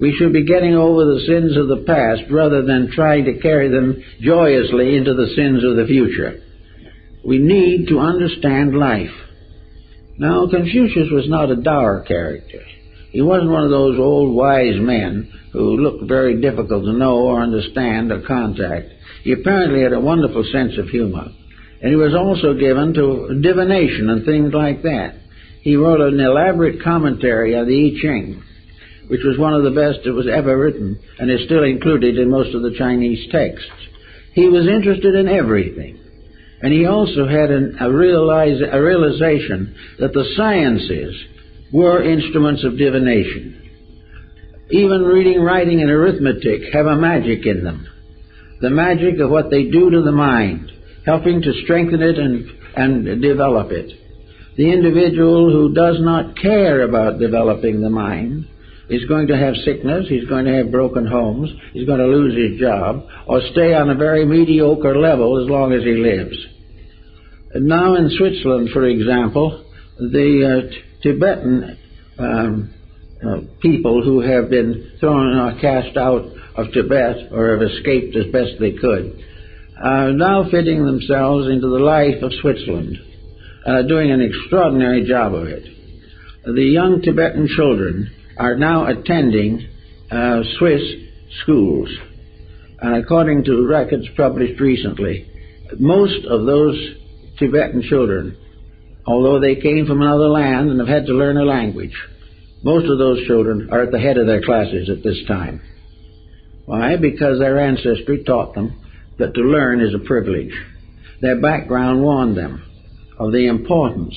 We should be getting over the sins of the past rather than trying to carry them joyously into the sins of the future. We need to understand life. Now, Confucius was not a dour character. He wasn't one of those old wise men who looked very difficult to know or understand or contact. He apparently had a wonderful sense of humor. And he was also given to divination and things like that. He wrote an elaborate commentary on the I Ching, which was one of the best that was ever written and is still included in most of the Chinese texts. He was interested in everything. And he also had an, a, realize, a realization that the sciences were instruments of divination. Even reading, writing, and arithmetic have a magic in them. The magic of what they do to the mind, helping to strengthen it and, and develop it. The individual who does not care about developing the mind is going to have sickness, he's going to have broken homes, he's going to lose his job, or stay on a very mediocre level as long as he lives. Now in Switzerland, for example, the uh, Tibetan um, uh, people who have been thrown or cast out of Tibet or have escaped as best they could are now fitting themselves into the life of Switzerland and are doing an extraordinary job of it. The young Tibetan children are now attending uh, Swiss schools. And according to records published recently, most of those Tibetan children although they came from another land and have had to learn a language. Most of those children are at the head of their classes at this time. Why? Because their ancestry taught them that to learn is a privilege. Their background warned them of the importance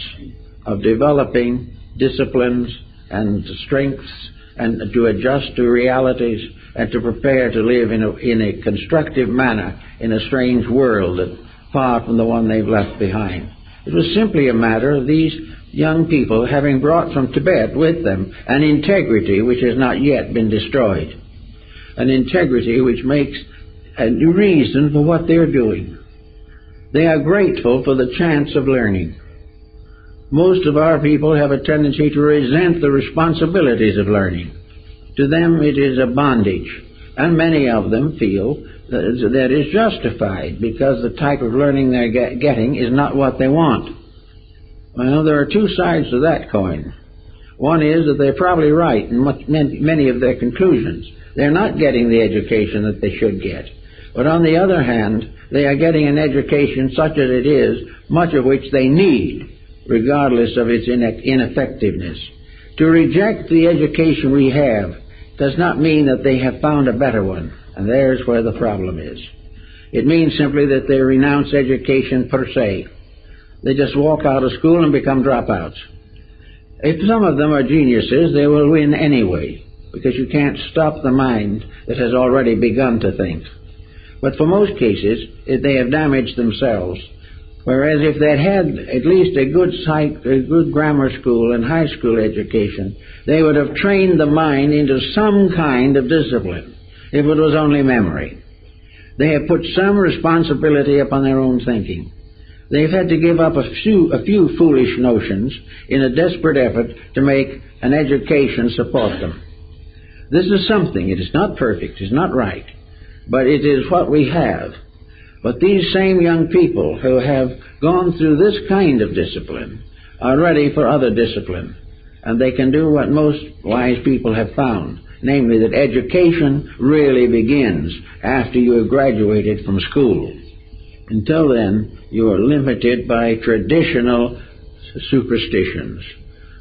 of developing disciplines and strengths and to adjust to realities and to prepare to live in a, in a constructive manner in a strange world that far from the one they've left behind. It was simply a matter of these young people having brought from Tibet with them an integrity which has not yet been destroyed. An integrity which makes a reason for what they're doing. They are grateful for the chance of learning. Most of our people have a tendency to resent the responsibilities of learning. To them it is a bondage, and many of them feel that is justified because the type of learning they're get, getting is not what they want. Well, there are two sides to that coin. One is that they're probably right in much, many of their conclusions. They're not getting the education that they should get. But on the other hand, they are getting an education such as it is, much of which they need, regardless of its ineffectiveness. To reject the education we have does not mean that they have found a better one. And there's where the problem is. It means simply that they renounce education per se. They just walk out of school and become dropouts. If some of them are geniuses, they will win anyway, because you can't stop the mind that has already begun to think. But for most cases, they have damaged themselves. Whereas if they'd had at least a good psych, a good grammar school and high school education, they would have trained the mind into some kind of discipline if it was only memory. They have put some responsibility upon their own thinking. They've had to give up a few, a few foolish notions in a desperate effort to make an education support them. This is something. It is not perfect. It is not right. But it is what we have. But these same young people who have gone through this kind of discipline are ready for other discipline. And they can do what most wise people have found namely that education really begins after you have graduated from school. Until then, you are limited by traditional superstitions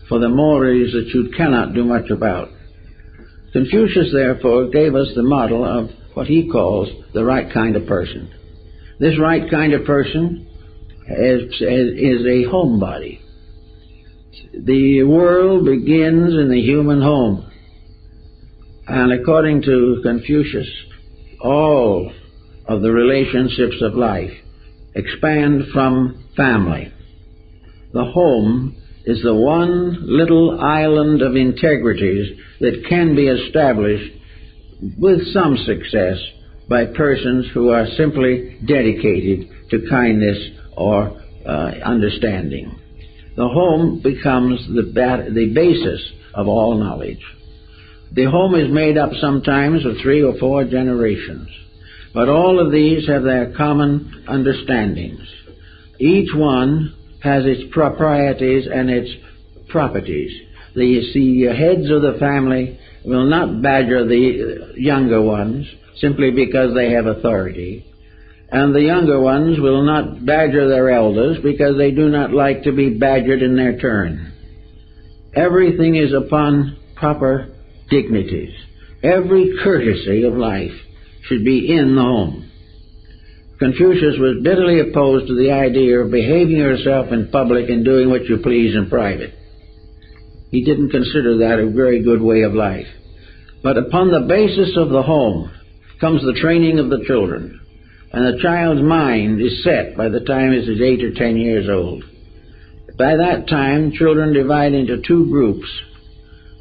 for the mores that you cannot do much about. Confucius, therefore, gave us the model of what he calls the right kind of person. This right kind of person is, is a homebody. The world begins in the human home. And according to Confucius, all of the relationships of life expand from family. The home is the one little island of integrities that can be established with some success by persons who are simply dedicated to kindness or uh, understanding. The home becomes the, the basis of all knowledge. The home is made up sometimes of three or four generations, but all of these have their common understandings. Each one has its proprieties and its properties. The, the heads of the family will not badger the younger ones simply because they have authority. And the younger ones will not badger their elders because they do not like to be badgered in their turn. Everything is upon proper dignities. Every courtesy of life should be in the home. Confucius was bitterly opposed to the idea of behaving yourself in public and doing what you please in private. He didn't consider that a very good way of life. But upon the basis of the home comes the training of the children. And the child's mind is set by the time it is eight or ten years old. By that time, children divide into two groups.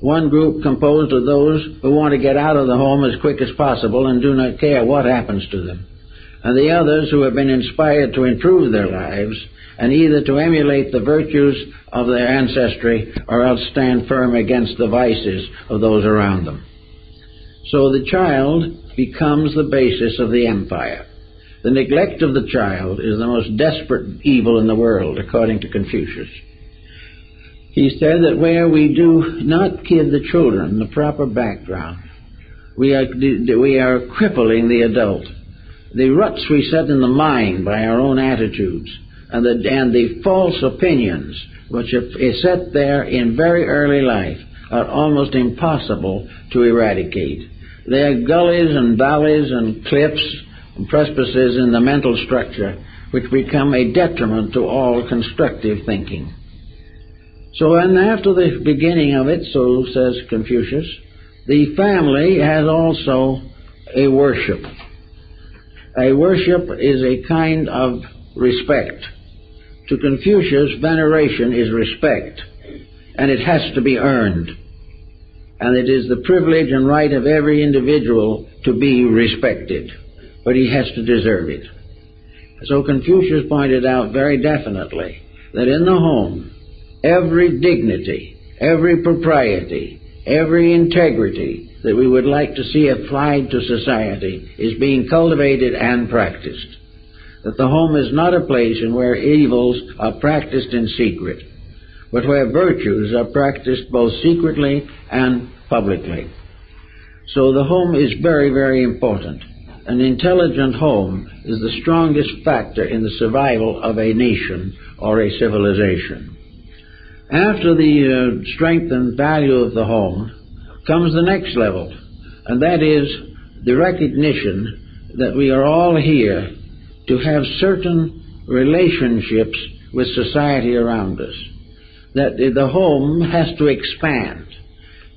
One group composed of those who want to get out of the home as quick as possible and do not care what happens to them. And the others who have been inspired to improve their lives and either to emulate the virtues of their ancestry or else stand firm against the vices of those around them. So the child becomes the basis of the empire. The neglect of the child is the most desperate evil in the world, according to Confucius. He said that where we do not give the children the proper background, we are, we are crippling the adult. The ruts we set in the mind by our own attitudes and the, and the false opinions which are set there in very early life are almost impossible to eradicate. They are gullies and valleys and cliffs and precipices in the mental structure which become a detriment to all constructive thinking. So, and after the beginning of it, so says Confucius, the family has also a worship. A worship is a kind of respect. To Confucius, veneration is respect, and it has to be earned and it is the privilege and right of every individual to be respected, but he has to deserve it. So Confucius pointed out very definitely that in the home, every dignity, every propriety, every integrity that we would like to see applied to society is being cultivated and practiced. That the home is not a place in where evils are practiced in secret, but where virtues are practiced both secretly and publicly. So the home is very, very important. An intelligent home is the strongest factor in the survival of a nation or a civilization. After the uh, strength and value of the home comes the next level, and that is the recognition that we are all here to have certain relationships with society around us that the home has to expand.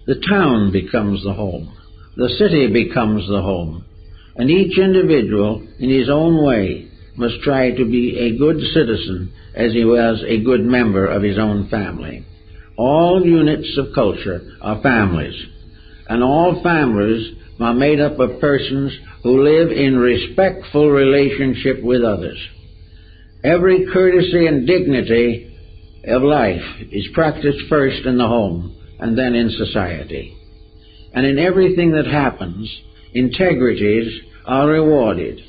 The town becomes the home. The city becomes the home. And each individual, in his own way, must try to be a good citizen as he was a good member of his own family. All units of culture are families, and all families are made up of persons who live in respectful relationship with others. Every courtesy and dignity of life is practiced first in the home and then in society. And in everything that happens, integrities are rewarded.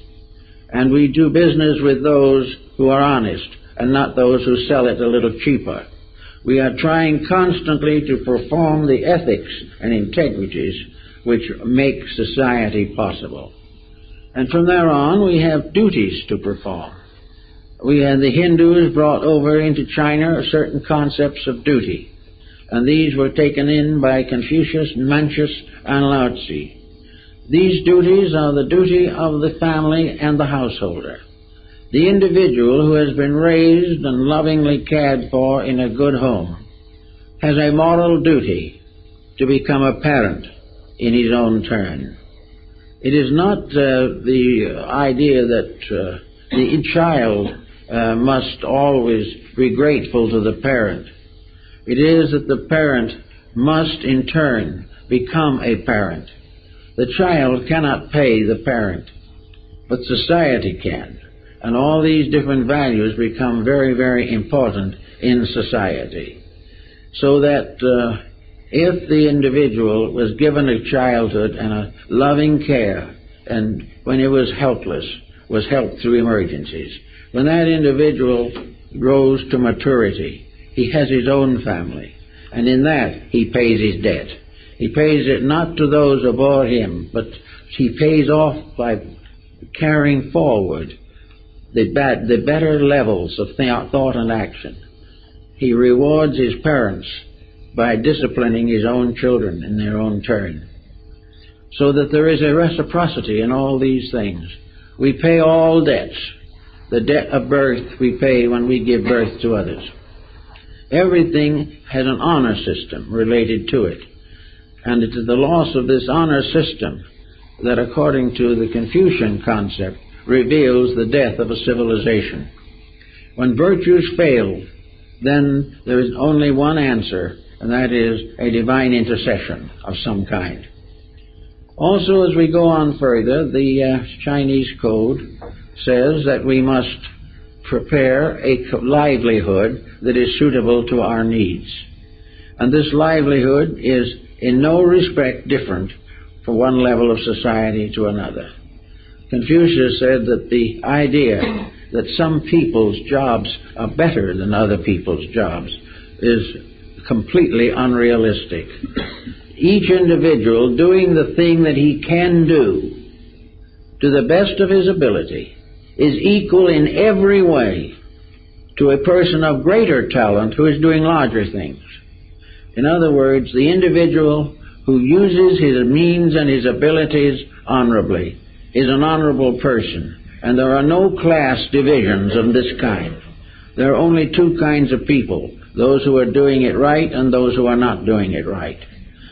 And we do business with those who are honest and not those who sell it a little cheaper. We are trying constantly to perform the ethics and integrities which make society possible. And from there on, we have duties to perform we had the Hindus brought over into China certain concepts of duty, and these were taken in by Confucius, Mencius, and Lao Tzu. These duties are the duty of the family and the householder. The individual who has been raised and lovingly cared for in a good home has a moral duty to become a parent in his own turn. It is not uh, the idea that uh, the child uh, must always be grateful to the parent. It is that the parent must in turn become a parent. The child cannot pay the parent, but society can. And all these different values become very, very important in society. So that uh, if the individual was given a childhood and a loving care, and when he was helpless, was helped through emergencies, when that individual grows to maturity, he has his own family, and in that he pays his debt. He pays it not to those above him, but he pays off by carrying forward the, the better levels of thought and action. He rewards his parents by disciplining his own children in their own turn. So that there is a reciprocity in all these things. We pay all debts. The debt of birth we pay when we give birth to others. Everything has an honor system related to it. And it is the loss of this honor system that, according to the Confucian concept, reveals the death of a civilization. When virtues fail, then there is only one answer, and that is a divine intercession of some kind. Also, as we go on further, the uh, Chinese code says that we must prepare a livelihood that is suitable to our needs. And this livelihood is in no respect different from one level of society to another. Confucius said that the idea that some people's jobs are better than other people's jobs is completely unrealistic. Each individual doing the thing that he can do to the best of his ability is equal in every way to a person of greater talent who is doing larger things. In other words, the individual who uses his means and his abilities honorably is an honorable person, and there are no class divisions of this kind. There are only two kinds of people those who are doing it right and those who are not doing it right.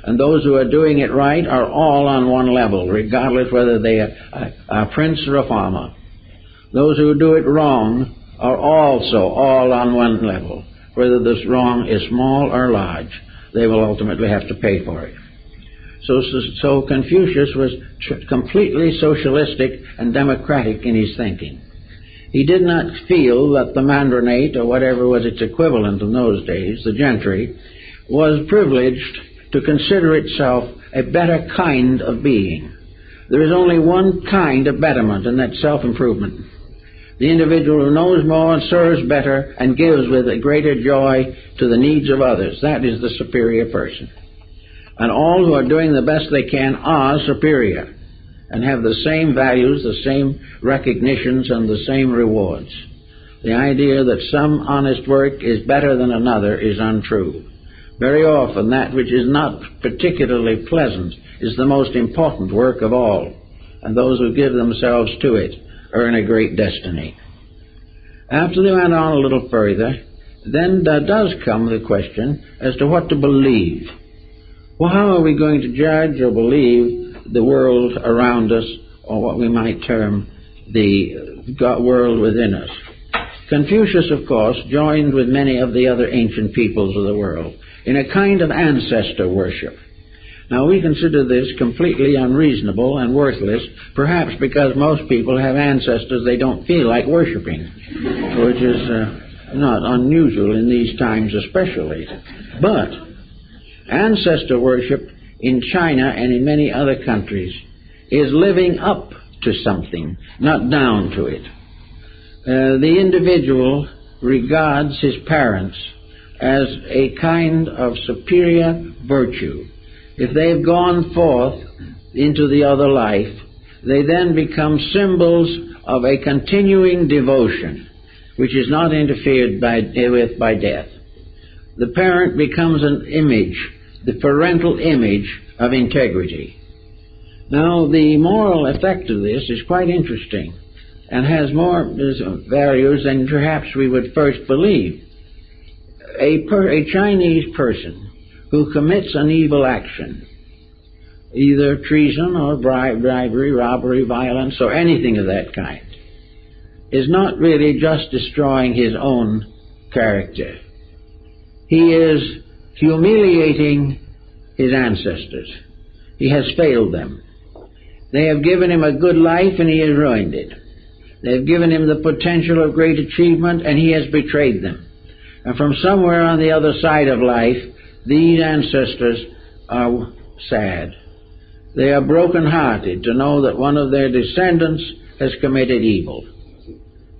And those who are doing it right are all on one level, regardless whether they are uh, a, a prince or a farmer. Those who do it wrong are also all on one level. Whether this wrong is small or large, they will ultimately have to pay for it. So, so, Confucius was completely socialistic and democratic in his thinking. He did not feel that the mandarinate, or whatever was its equivalent in those days, the gentry, was privileged to consider itself a better kind of being. There is only one kind of betterment, and that's self-improvement. The individual who knows more and serves better and gives with a greater joy to the needs of others, that is the superior person and all who are doing the best they can are superior and have the same values, the same recognitions, and the same rewards. The idea that some honest work is better than another is untrue. Very often, that which is not particularly pleasant is the most important work of all, and those who give themselves to it earn a great destiny. After they went on a little further, then there does come the question as to what to believe. Well, how are we going to judge or believe the world around us, or what we might term the world within us? Confucius, of course, joined with many of the other ancient peoples of the world in a kind of ancestor worship. Now, we consider this completely unreasonable and worthless, perhaps because most people have ancestors they don't feel like worshiping, which is uh, not unusual in these times especially. But Ancestor worship in China and in many other countries is living up to something, not down to it. Uh, the individual regards his parents as a kind of superior virtue. If they've gone forth into the other life, they then become symbols of a continuing devotion which is not interfered by, with by death. The parent becomes an image the parental image of integrity. Now, the moral effect of this is quite interesting and has more values than perhaps we would first believe. A, per, a Chinese person who commits an evil action, either treason or bribe, bribery, robbery, violence, or anything of that kind, is not really just destroying his own character. He is humiliating his ancestors. He has failed them. They have given him a good life and he has ruined it. They have given him the potential of great achievement and he has betrayed them. And from somewhere on the other side of life, these ancestors are sad. They are broken-hearted to know that one of their descendants has committed evil.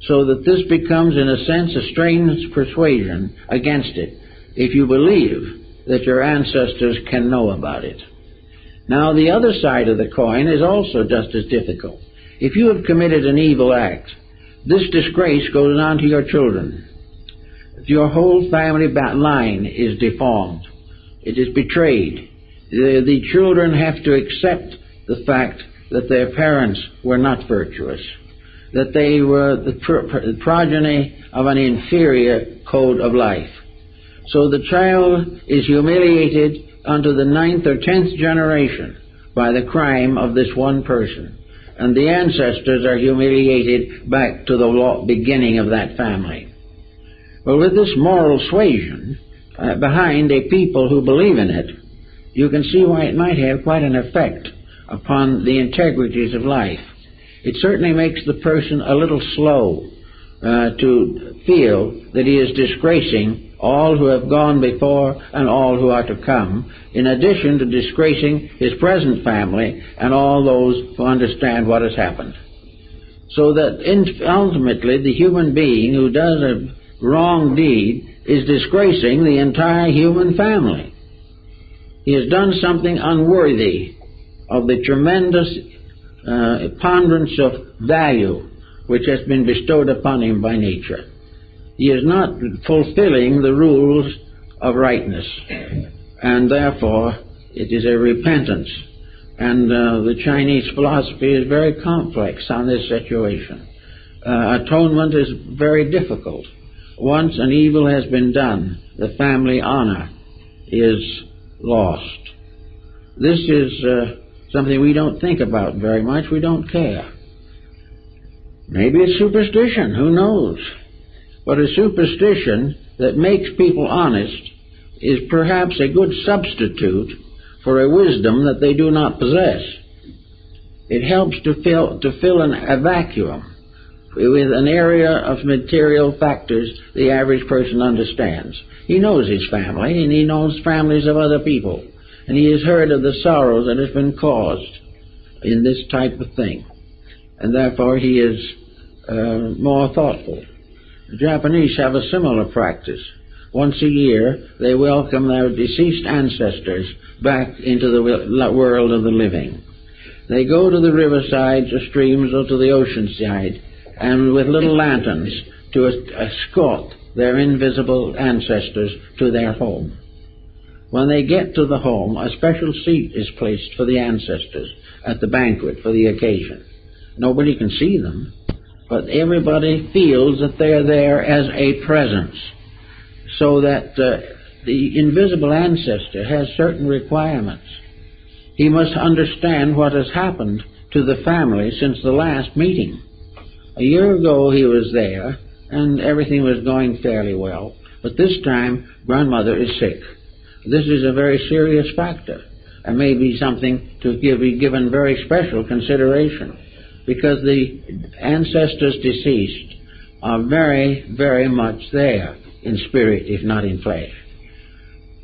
So that this becomes, in a sense, a strange persuasion against it if you believe that your ancestors can know about it. Now, the other side of the coin is also just as difficult. If you have committed an evil act, this disgrace goes on to your children. Your whole family line is deformed. It is betrayed. The, the children have to accept the fact that their parents were not virtuous, that they were the progeny of an inferior code of life. So the child is humiliated unto the ninth or tenth generation by the crime of this one person. And the ancestors are humiliated back to the beginning of that family. Well, with this moral suasion uh, behind a people who believe in it, you can see why it might have quite an effect upon the integrities of life. It certainly makes the person a little slow uh, to feel that he is disgracing all who have gone before and all who are to come, in addition to disgracing his present family and all those who understand what has happened. So that ultimately the human being who does a wrong deed is disgracing the entire human family. He has done something unworthy of the tremendous uh, ponderance of value which has been bestowed upon him by nature he is not fulfilling the rules of rightness. And therefore, it is a repentance. And uh, the Chinese philosophy is very complex on this situation. Uh, atonement is very difficult. Once an evil has been done, the family honor is lost. This is uh, something we don't think about very much. We don't care. Maybe it's superstition. Who knows? But a superstition that makes people honest is perhaps a good substitute for a wisdom that they do not possess. It helps to fill, to fill an, a vacuum with an area of material factors the average person understands. He knows his family, and he knows families of other people, and he has heard of the sorrows that has been caused in this type of thing, and therefore he is uh, more thoughtful. The Japanese have a similar practice. Once a year, they welcome their deceased ancestors back into the world of the living. They go to the riversides or streams or to the ocean side and with little lanterns to escort their invisible ancestors to their home. When they get to the home, a special seat is placed for the ancestors at the banquet for the occasion. Nobody can see them, but everybody feels that they're there as a presence. So that uh, the invisible ancestor has certain requirements. He must understand what has happened to the family since the last meeting. A year ago he was there, and everything was going fairly well. But this time, grandmother is sick. This is a very serious factor, and may be something to give, be given very special consideration because the ancestors deceased are very, very much there in spirit, if not in flesh.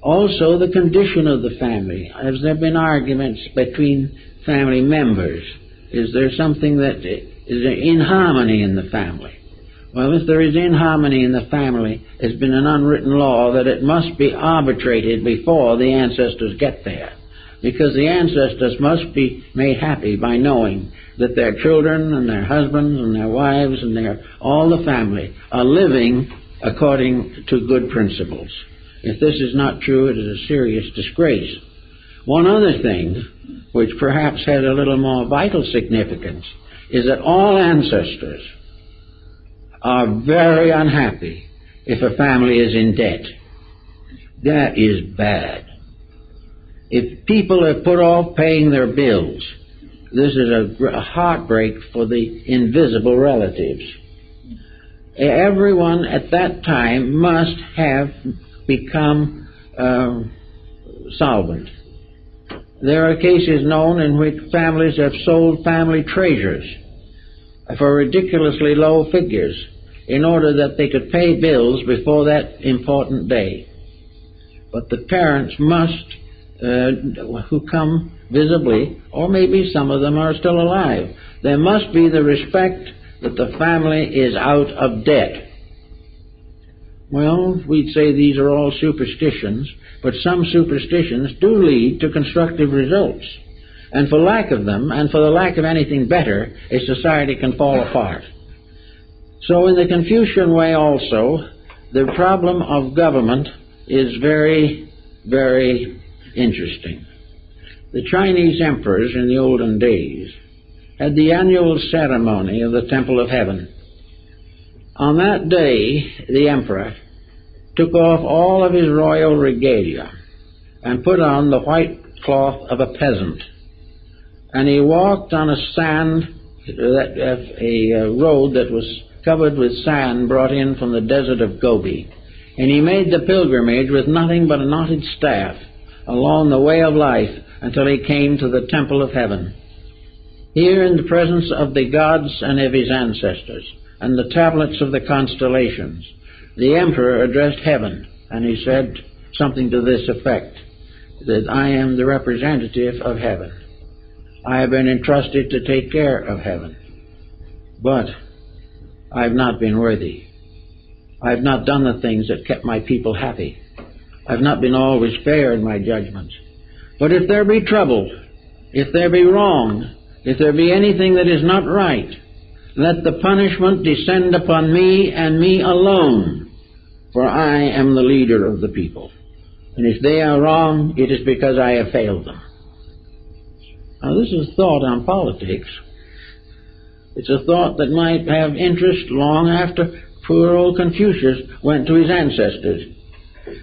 Also, the condition of the family. Has there been arguments between family members? Is there something that is there inharmony in the family? Well, if there is inharmony in the family, it's been an unwritten law that it must be arbitrated before the ancestors get there. Because the ancestors must be made happy by knowing that their children and their husbands and their wives and their all the family are living according to good principles. If this is not true, it is a serious disgrace. One other thing, which perhaps has a little more vital significance, is that all ancestors are very unhappy if a family is in debt. That is bad. If people are put off paying their bills, this is a, heartbreak for the invisible relatives. Everyone at that time must have become uh, solvent. There are cases known in which families have sold family treasures for ridiculously low figures in order that they could pay bills before that important day. But the parents must, uh, who come visibly, or maybe some of them are still alive, there must be the respect that the family is out of debt. Well, we'd say these are all superstitions, but some superstitions do lead to constructive results. And for lack of them, and for the lack of anything better, a society can fall apart. So, in the Confucian way also, the problem of government is very, very interesting. The Chinese emperors in the olden days had the annual ceremony of the Temple of Heaven. On that day, the emperor took off all of his royal regalia and put on the white cloth of a peasant. And he walked on a sand, a uh, road that was covered with sand brought in from the desert of Gobi. And he made the pilgrimage with nothing but a knotted staff along the way of life until he came to the temple of heaven. Here, in the presence of the gods and of his ancestors, and the tablets of the constellations, the emperor addressed heaven, and he said something to this effect that I am the representative of heaven. I have been entrusted to take care of heaven. But I have not been worthy. I have not done the things that kept my people happy. I have not been always fair in my judgments. But if there be trouble, if there be wrong, if there be anything that is not right, let the punishment descend upon me and me alone, for I am the leader of the people. And if they are wrong, it is because I have failed them. Now, this is thought on politics. It's a thought that might have interest long after poor old Confucius went to his ancestors.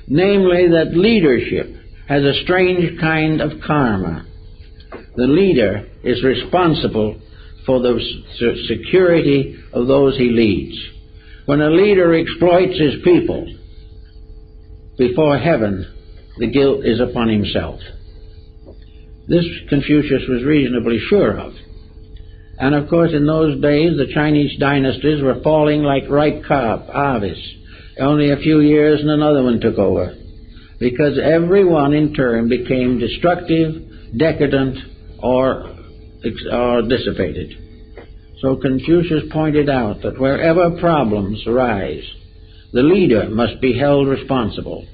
Namely, that leadership has a strange kind of karma. The leader is responsible for the security of those he leads. When a leader exploits his people, before heaven, the guilt is upon himself. This Confucius was reasonably sure of. And of course, in those days, the Chinese dynasties were falling like ripe harvest. Only a few years and another one took over. Because every one in turn became destructive, decadent, or, or dissipated. So Confucius pointed out that wherever problems arise, the leader must be held responsible.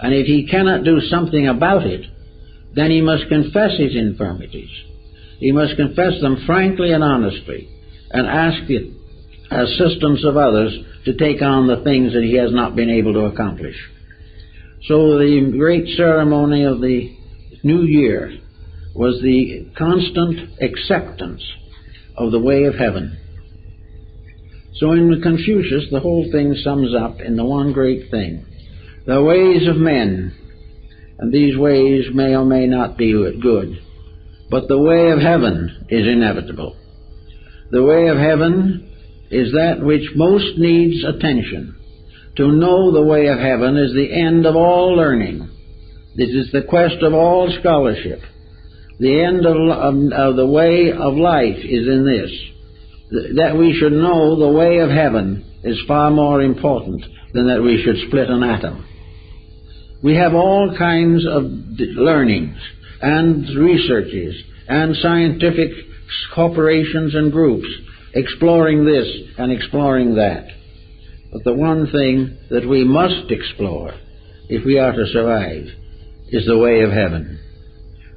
And if he cannot do something about it, then he must confess his infirmities. He must confess them frankly and honestly and ask the assistance of others to take on the things that he has not been able to accomplish. So the great ceremony of the new year was the constant acceptance of the way of heaven. So in Confucius, the whole thing sums up in the one great thing. The ways of men, and these ways may or may not be good, but the way of heaven is inevitable. The way of heaven is that which most needs attention. To know the way of heaven is the end of all learning. This is the quest of all scholarship. The end of, of, of the way of life is in this that we should know the way of heaven is far more important than that we should split an atom. We have all kinds of learnings and researches and scientific corporations and groups exploring this and exploring that. But the one thing that we must explore if we are to survive is the way of heaven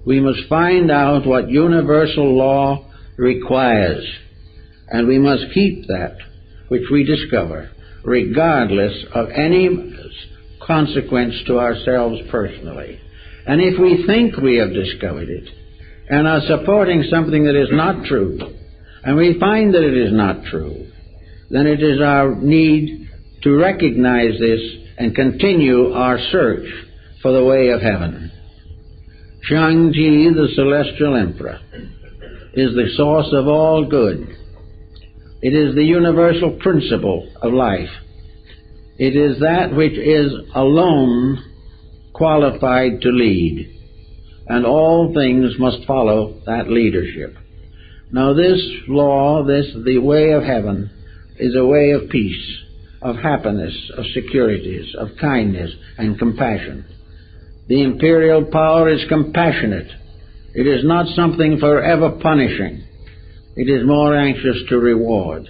we must find out what universal law requires, and we must keep that which we discover, regardless of any consequence to ourselves personally. And if we think we have discovered it, and are supporting something that is not true, and we find that it is not true, then it is our need to recognize this and continue our search for the way of heaven. Shang-Ti, the celestial emperor, is the source of all good. It is the universal principle of life. It is that which is alone qualified to lead, and all things must follow that leadership. Now, this law, this the way of heaven, is a way of peace, of happiness, of securities, of kindness and compassion. The imperial power is compassionate. It is not something forever punishing. It is more anxious to reward.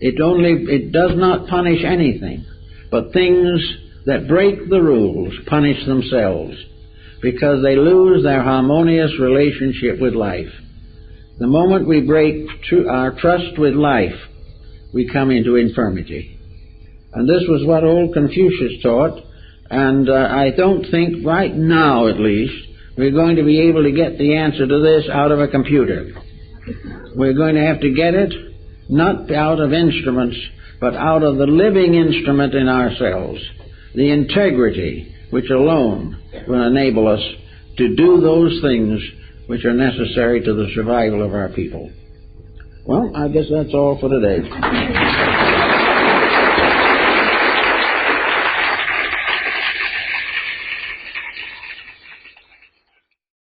It only, it does not punish anything, but things that break the rules punish themselves because they lose their harmonious relationship with life. The moment we break tr- our trust with life, we come into infirmity. And this was what old Confucius taught, and uh, I don't think right now at least we're going to be able to get the answer to this out of a computer. We're going to have to get it not out of instruments, but out of the living instrument in ourselves, the integrity which alone will enable us to do those things which are necessary to the survival of our people. Well, I guess that's all for today.